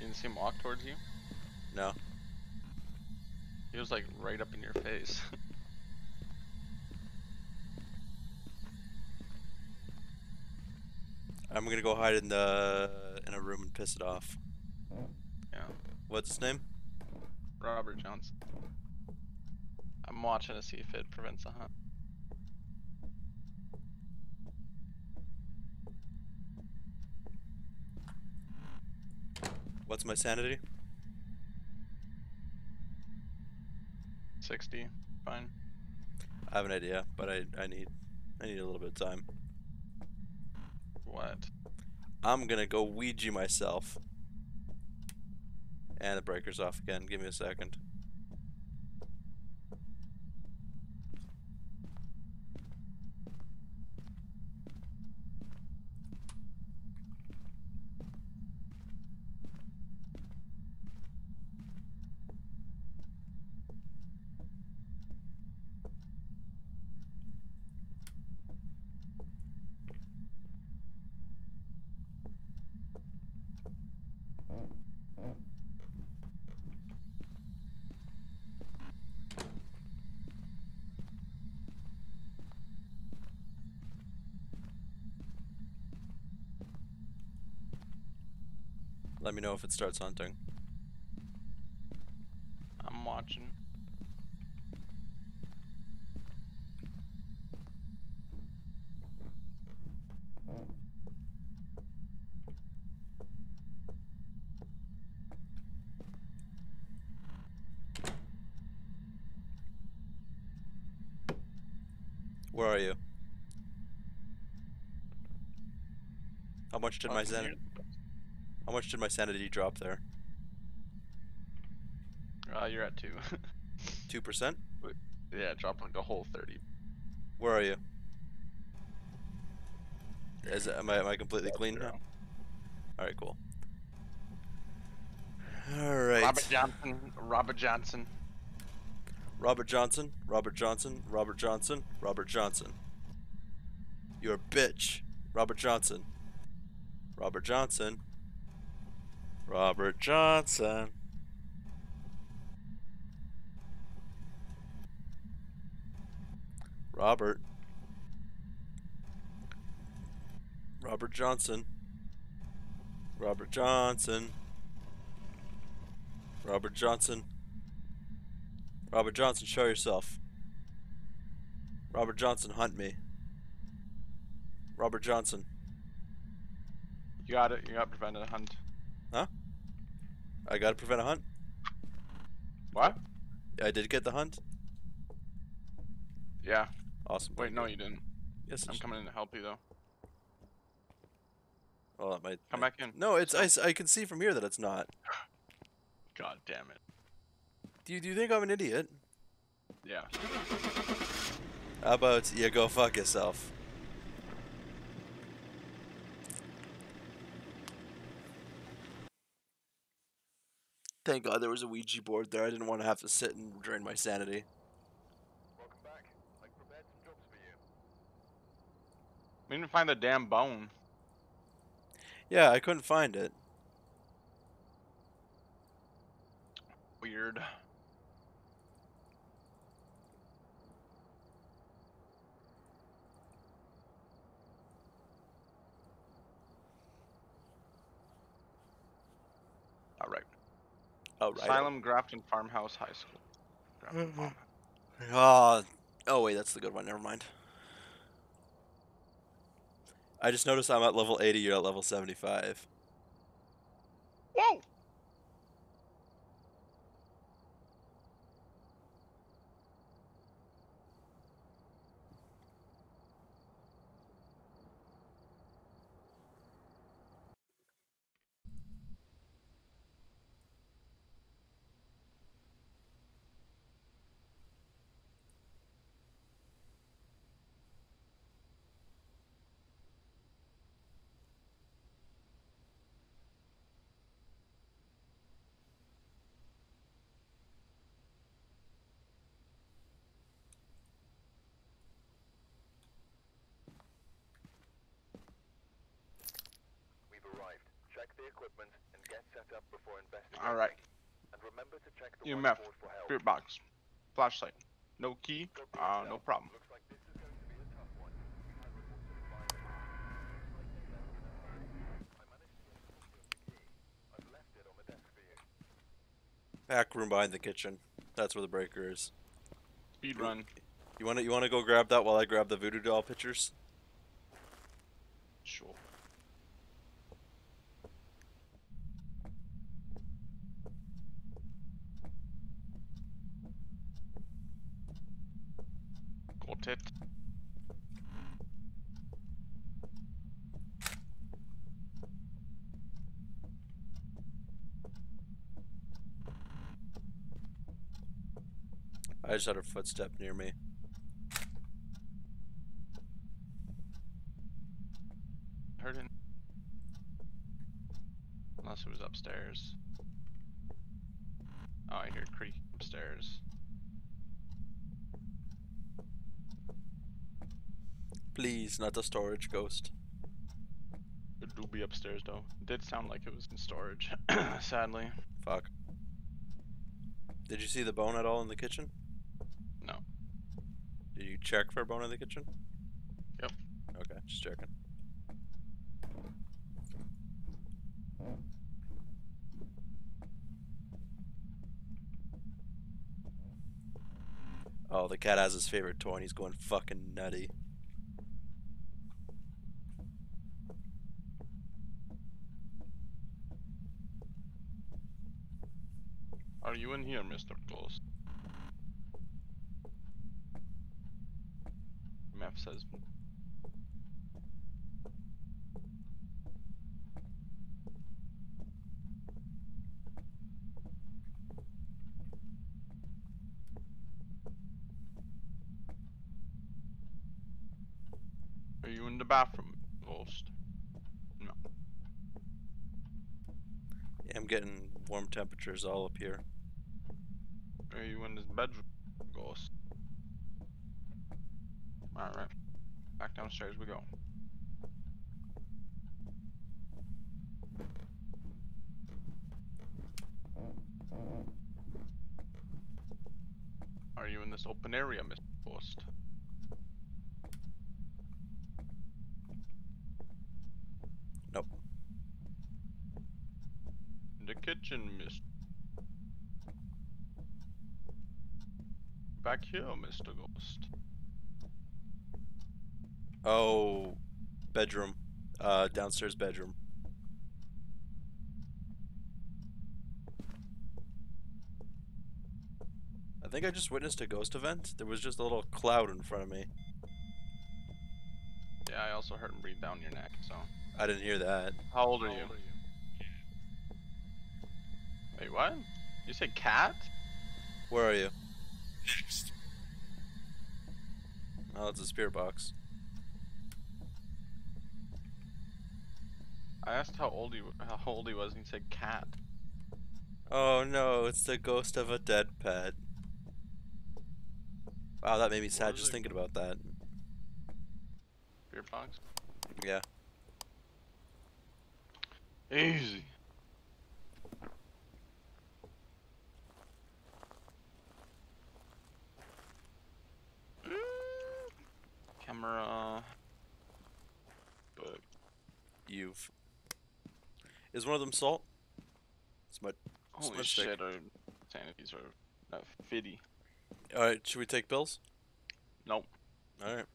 didn't see him walk towards you. No. He was like right up in your face. I'm gonna go hide in the in a room and piss it off. yeah. What's his name? Robert Johnson. I'm watching to see if it prevents a hunt. What's my sanity? 60. Fine. I have an idea, but I I need I need a little bit of time. What? I'm gonna go Ouija myself. And the breaker's off again. Give me a second. Let me know if it starts hunting. I'm watching. Where are you? How much did Oh, my zen? can hear sanity? How much did my sanity drop there? it. Uh, you're at two. Two percent. yeah, drop like a whole 30. Where are you? Is it, am I am I completely clean now? All right, cool. All right. Robert Johnson. Robert Johnson. Robert Johnson, Robert Johnson, Robert Johnson, Robert Johnson. You're a bitch. Robert Johnson. Robert Johnson. Robert Johnson. Robert. Robert Johnson. Robert Johnson. Robert Johnson. Robert Johnson, show yourself. Robert Johnson, hunt me. Robert Johnson. You got it. You got prevented a hunt. I gotta prevent a hunt. What? I did get the hunt. Yeah. Awesome. Wait, no, you. you didn't. Yes, I'm coming in to help you though. Well, that might. Come back in. No, it's I, I can see from here that it's not. God damn it. Do you do you think I'm an idiot? Yeah. How about you go fuck yourself? Thank God there was a Ouija board there. I didn't want to have to sit and drain my sanity. Welcome back. I prepared some jobs for you. We didn't find the damn bone. Yeah, I couldn't find it. Weird. Oh, right. Asylum, Grafton, Farmhouse, High School. Oh, oh, wait, that's the good one. Never mind. I just noticed I'm at level 80, you're at level 75. Whoa! Of the key. I've left it on the desk for you. Back room behind the kitchen. That's where the breaker is. Speed run. You wanna you wanna go grab that while I grab the voodoo doll pictures? Sure. I just had a footstep near me. Heard it. Unless it was upstairs. Oh, I hear creak upstairs. Please, not the storage ghost. It do be upstairs though. It did sound like it was in storage, sadly. Fuck. Did you see the bone at all in the kitchen? No. Did you check for a bone in the kitchen? Yep. Okay, just checking. Oh, the cat has his favorite toy and he's going fucking nutty. Are you in here, Mr. Ghost? Map says Are you in the bathroom, Ghost? No. Yeah, I'm getting warm temperatures all up here. Are you in this bedroom, Ghost? Alright. Back downstairs we go. Are you in this open area, Mr. Ghost? Nope. In the kitchen, Miss. Back here, Mr. Ghost. Oh, bedroom. Uh, downstairs bedroom. I think I just witnessed a ghost event. There was just a little cloud in front of me. Yeah, I also heard him breathe down your neck, so. I didn't hear that. How old are you? Wait, what? You said cat? Where are you? Oh, it's a spirit box. I asked how old he how old he was, and he said cat. Oh no, it's the ghost of a dead pet. Wow, that made me sad just it? thinking about that. Beer box. Yeah. Easy. Camera. But You've. Is one of them salt? It's my. holy stick. shit, our sanities are uh, fitty. Alright, should we take pills? Nope. Alright.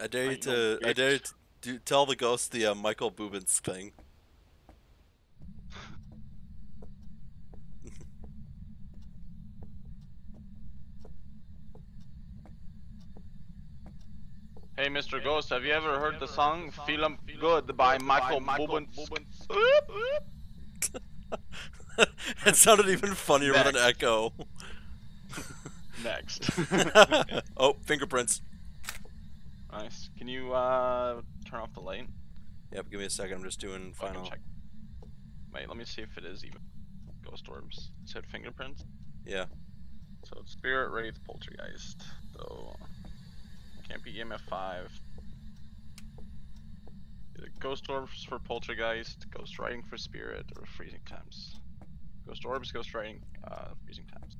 I dare you I to. I dare you to do, tell the ghost the uh, Michael Bubens thing. Hey, Mr. Ghost, have you ever heard the song "Feelin' Good" by Michael Bubens? it sounded even funnier with an echo. Next. oh, fingerprints. nice. Can you uh turn off the light? Yep, give me a second. I'm just doing So I can final. check. Wait, let me see if it is even ghost orbs. It said fingerprints. Yeah. So it's spirit, wraith, poltergeist. So can't be EMF five. Either ghost orbs for poltergeist, ghost writing for spirit, or freezing temps. Ghost orbs, ghost writing, uh, freezing temps.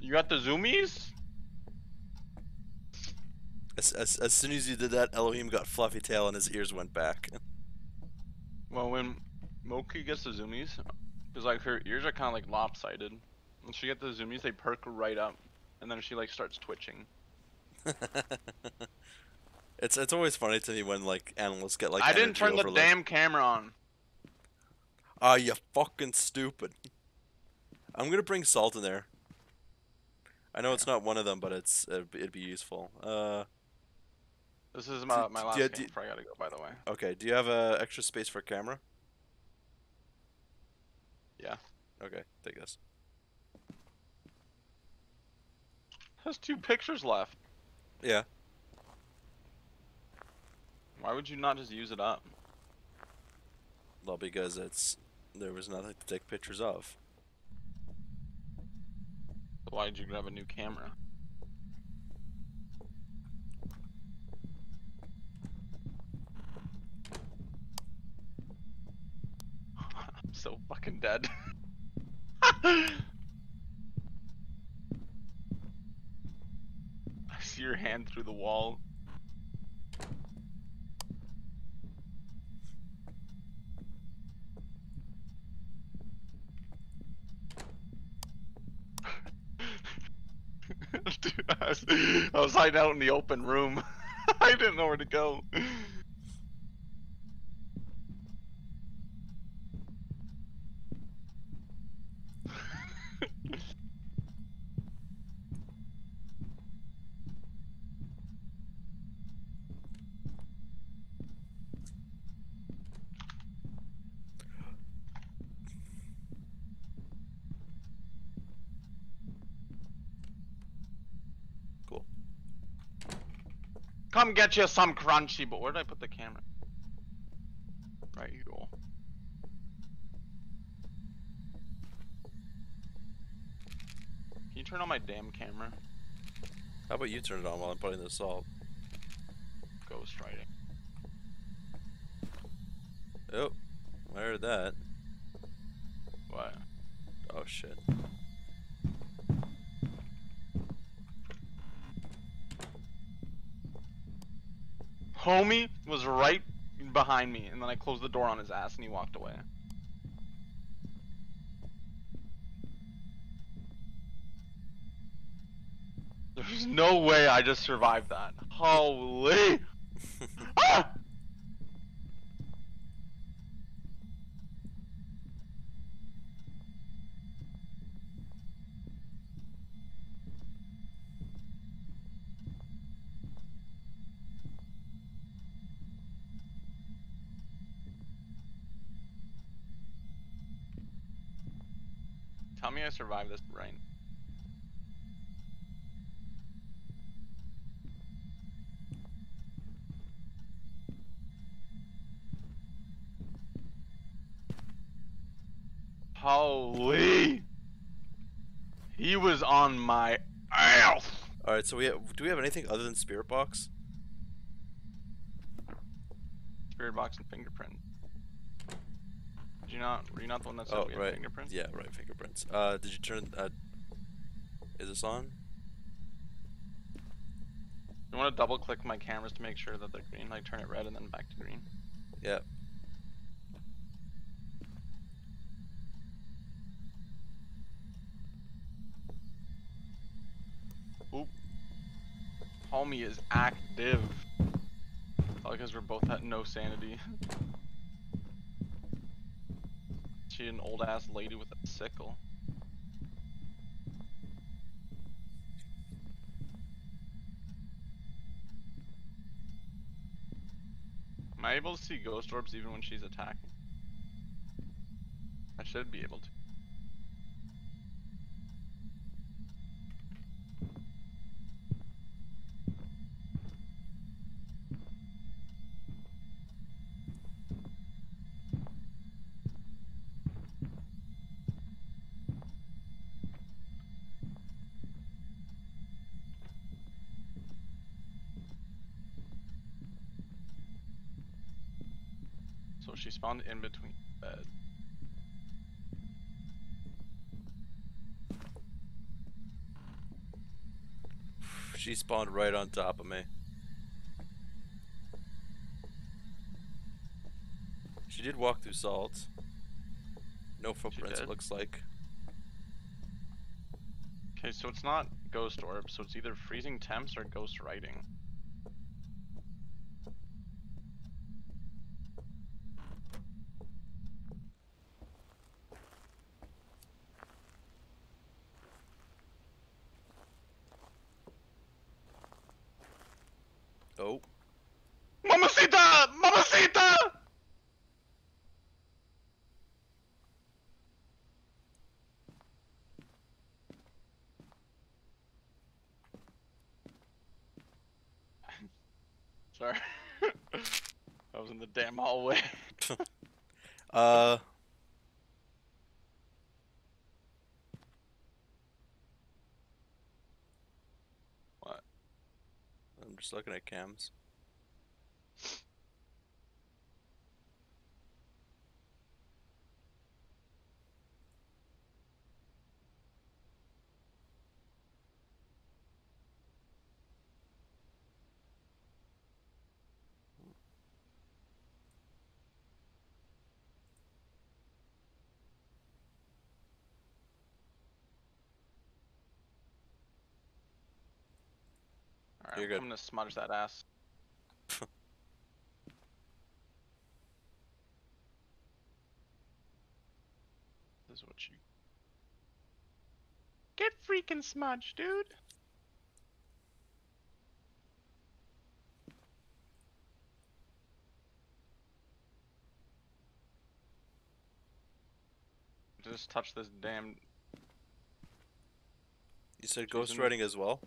You got the zoomies? As, as, as soon as you did that, Elohim got fluffy tail and his ears went back. Well, when Moki gets the zoomies, because like her ears are kind of like lopsided. When she gets the zoomies, they perk right up, and then she like starts twitching. it's it's always funny to me when like analysts get like. I didn't turn the damn camera on. Ah, you fucking stupid. I'm gonna bring salt in there. I know it's not one of them, but it's it'd be, it'd be useful. Uh, This is my, my last yeah, game before I gotta go. By the way. okay. Do you have uh, extra space for camera? Yeah. Okay, take this. Has two pictures left. Yeah. Why would you not just use it up? Well, because it's there was nothing to take pictures of. Why did you grab a new camera? I'm so fucking dead. I see your hand through the wall. Dude, I was, I was hiding out in the open room. I didn't know where to go. Cool. Come get you some crunchy, but where did I put the camera? Right here. Can you turn on my damn camera? How about you turn it on while I'm putting the salt? Ghost writing. Oh, I heard that. What? Oh shit. Homie was right behind me, and then I closed the door on his ass, and he walked away. There's no way I just survived that. Holy! Ah! I survived this brain. Holy! He was on my ass. All right, so we have, do we have anything other than spirit box? Spirit box and fingerprint you not? Were you not the one that said oh, we right. fingerprints? Yeah, right. Fingerprints. Uh, did you turn? Uh, is this on? You want to double click my cameras to make sure that they're green. Like turn it red and then back to green. Yeah. Oop. Homie is active. All because we're both at no sanity. she an old ass lady with a sickle. Am I able to see ghost orbs even when she's attacking? I should be able to. Spawned in between bed. She spawned right on top of me. She did walk through salt. No footprints, it looks like. Okay, so it's not ghost orb, so it's either freezing temps or ghost writing. Oh, Mamacita! Mamacita! Sorry. I was in the damn hallway. uh. What? I'm just looking at cams. Alright, You're I'm gonna smudge that ass. this is what you get freaking smudged, dude. Just touch this damn You said She's ghost in- writing as well?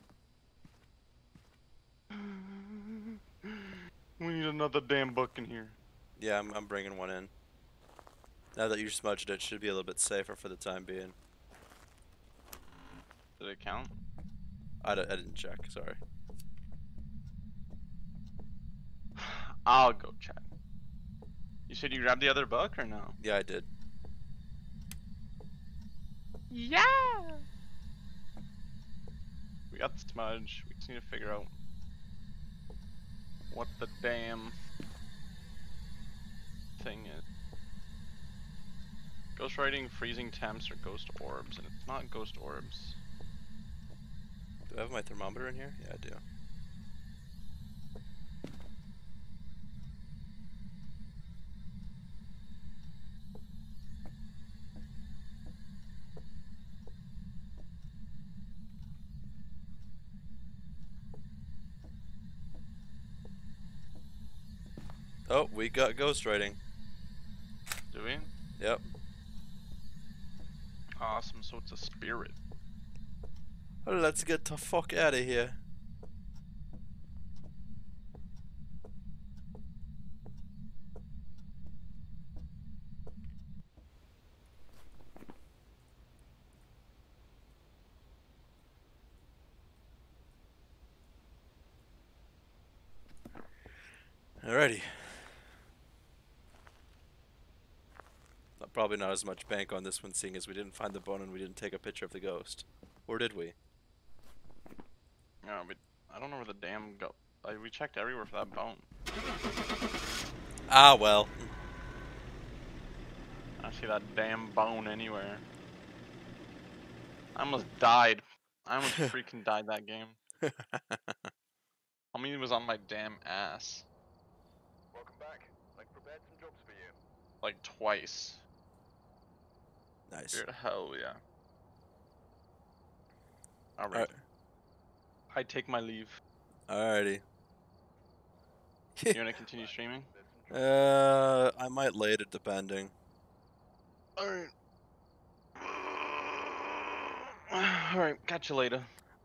We need another damn book in here. Yeah, I'm, I'm bringing one in. Now that you smudged it, it should be a little bit safer for the time being. Did it count? I, d- I didn't check, sorry. I'll go check. You said you grabbed the other book or no? Yeah, I did. Yeah. We got the smudge. We just need to figure out what the damn thing is. Ghost writing, freezing temps, or ghost orbs, and it's not ghost orbs. Do I have my thermometer in here? Yeah, I do. Oh, we got ghostwriting. Do we? Yep. Awesome. So it's a spirit. Oh, let's get the fuck out of here. Alrighty. Not- Probably not as much bank on this one, seeing as we didn't find the bone and we didn't take a picture of the ghost. Or did we? Yeah, we. I don't know where the damn go. Like, we checked everywhere for that bone. Ah, well. I see that damn bone anywhere. I almost died. I almost freaking died that game. How many was on my damn ass? Welcome back. I've prepared some jobs for you. Like twice. Nice. Dude, hell yeah. Alright. Alright. I take my leave. Alrighty. you wanna continue streaming? There's some jobs. Uh, I might later, depending. Alright. Alright, catch you later.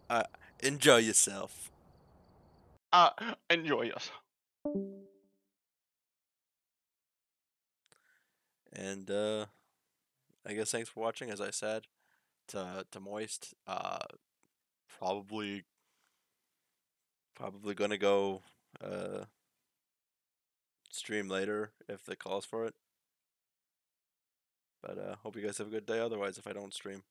Uh, enjoy yourself. Uh, enjoy yourself. And uh, I guess thanks for watching. As I said, to to Moist, uh, probably probably gonna go uh stream later if it calls for it. But uh, hope you guys have a good day. Otherwise, if I don't stream.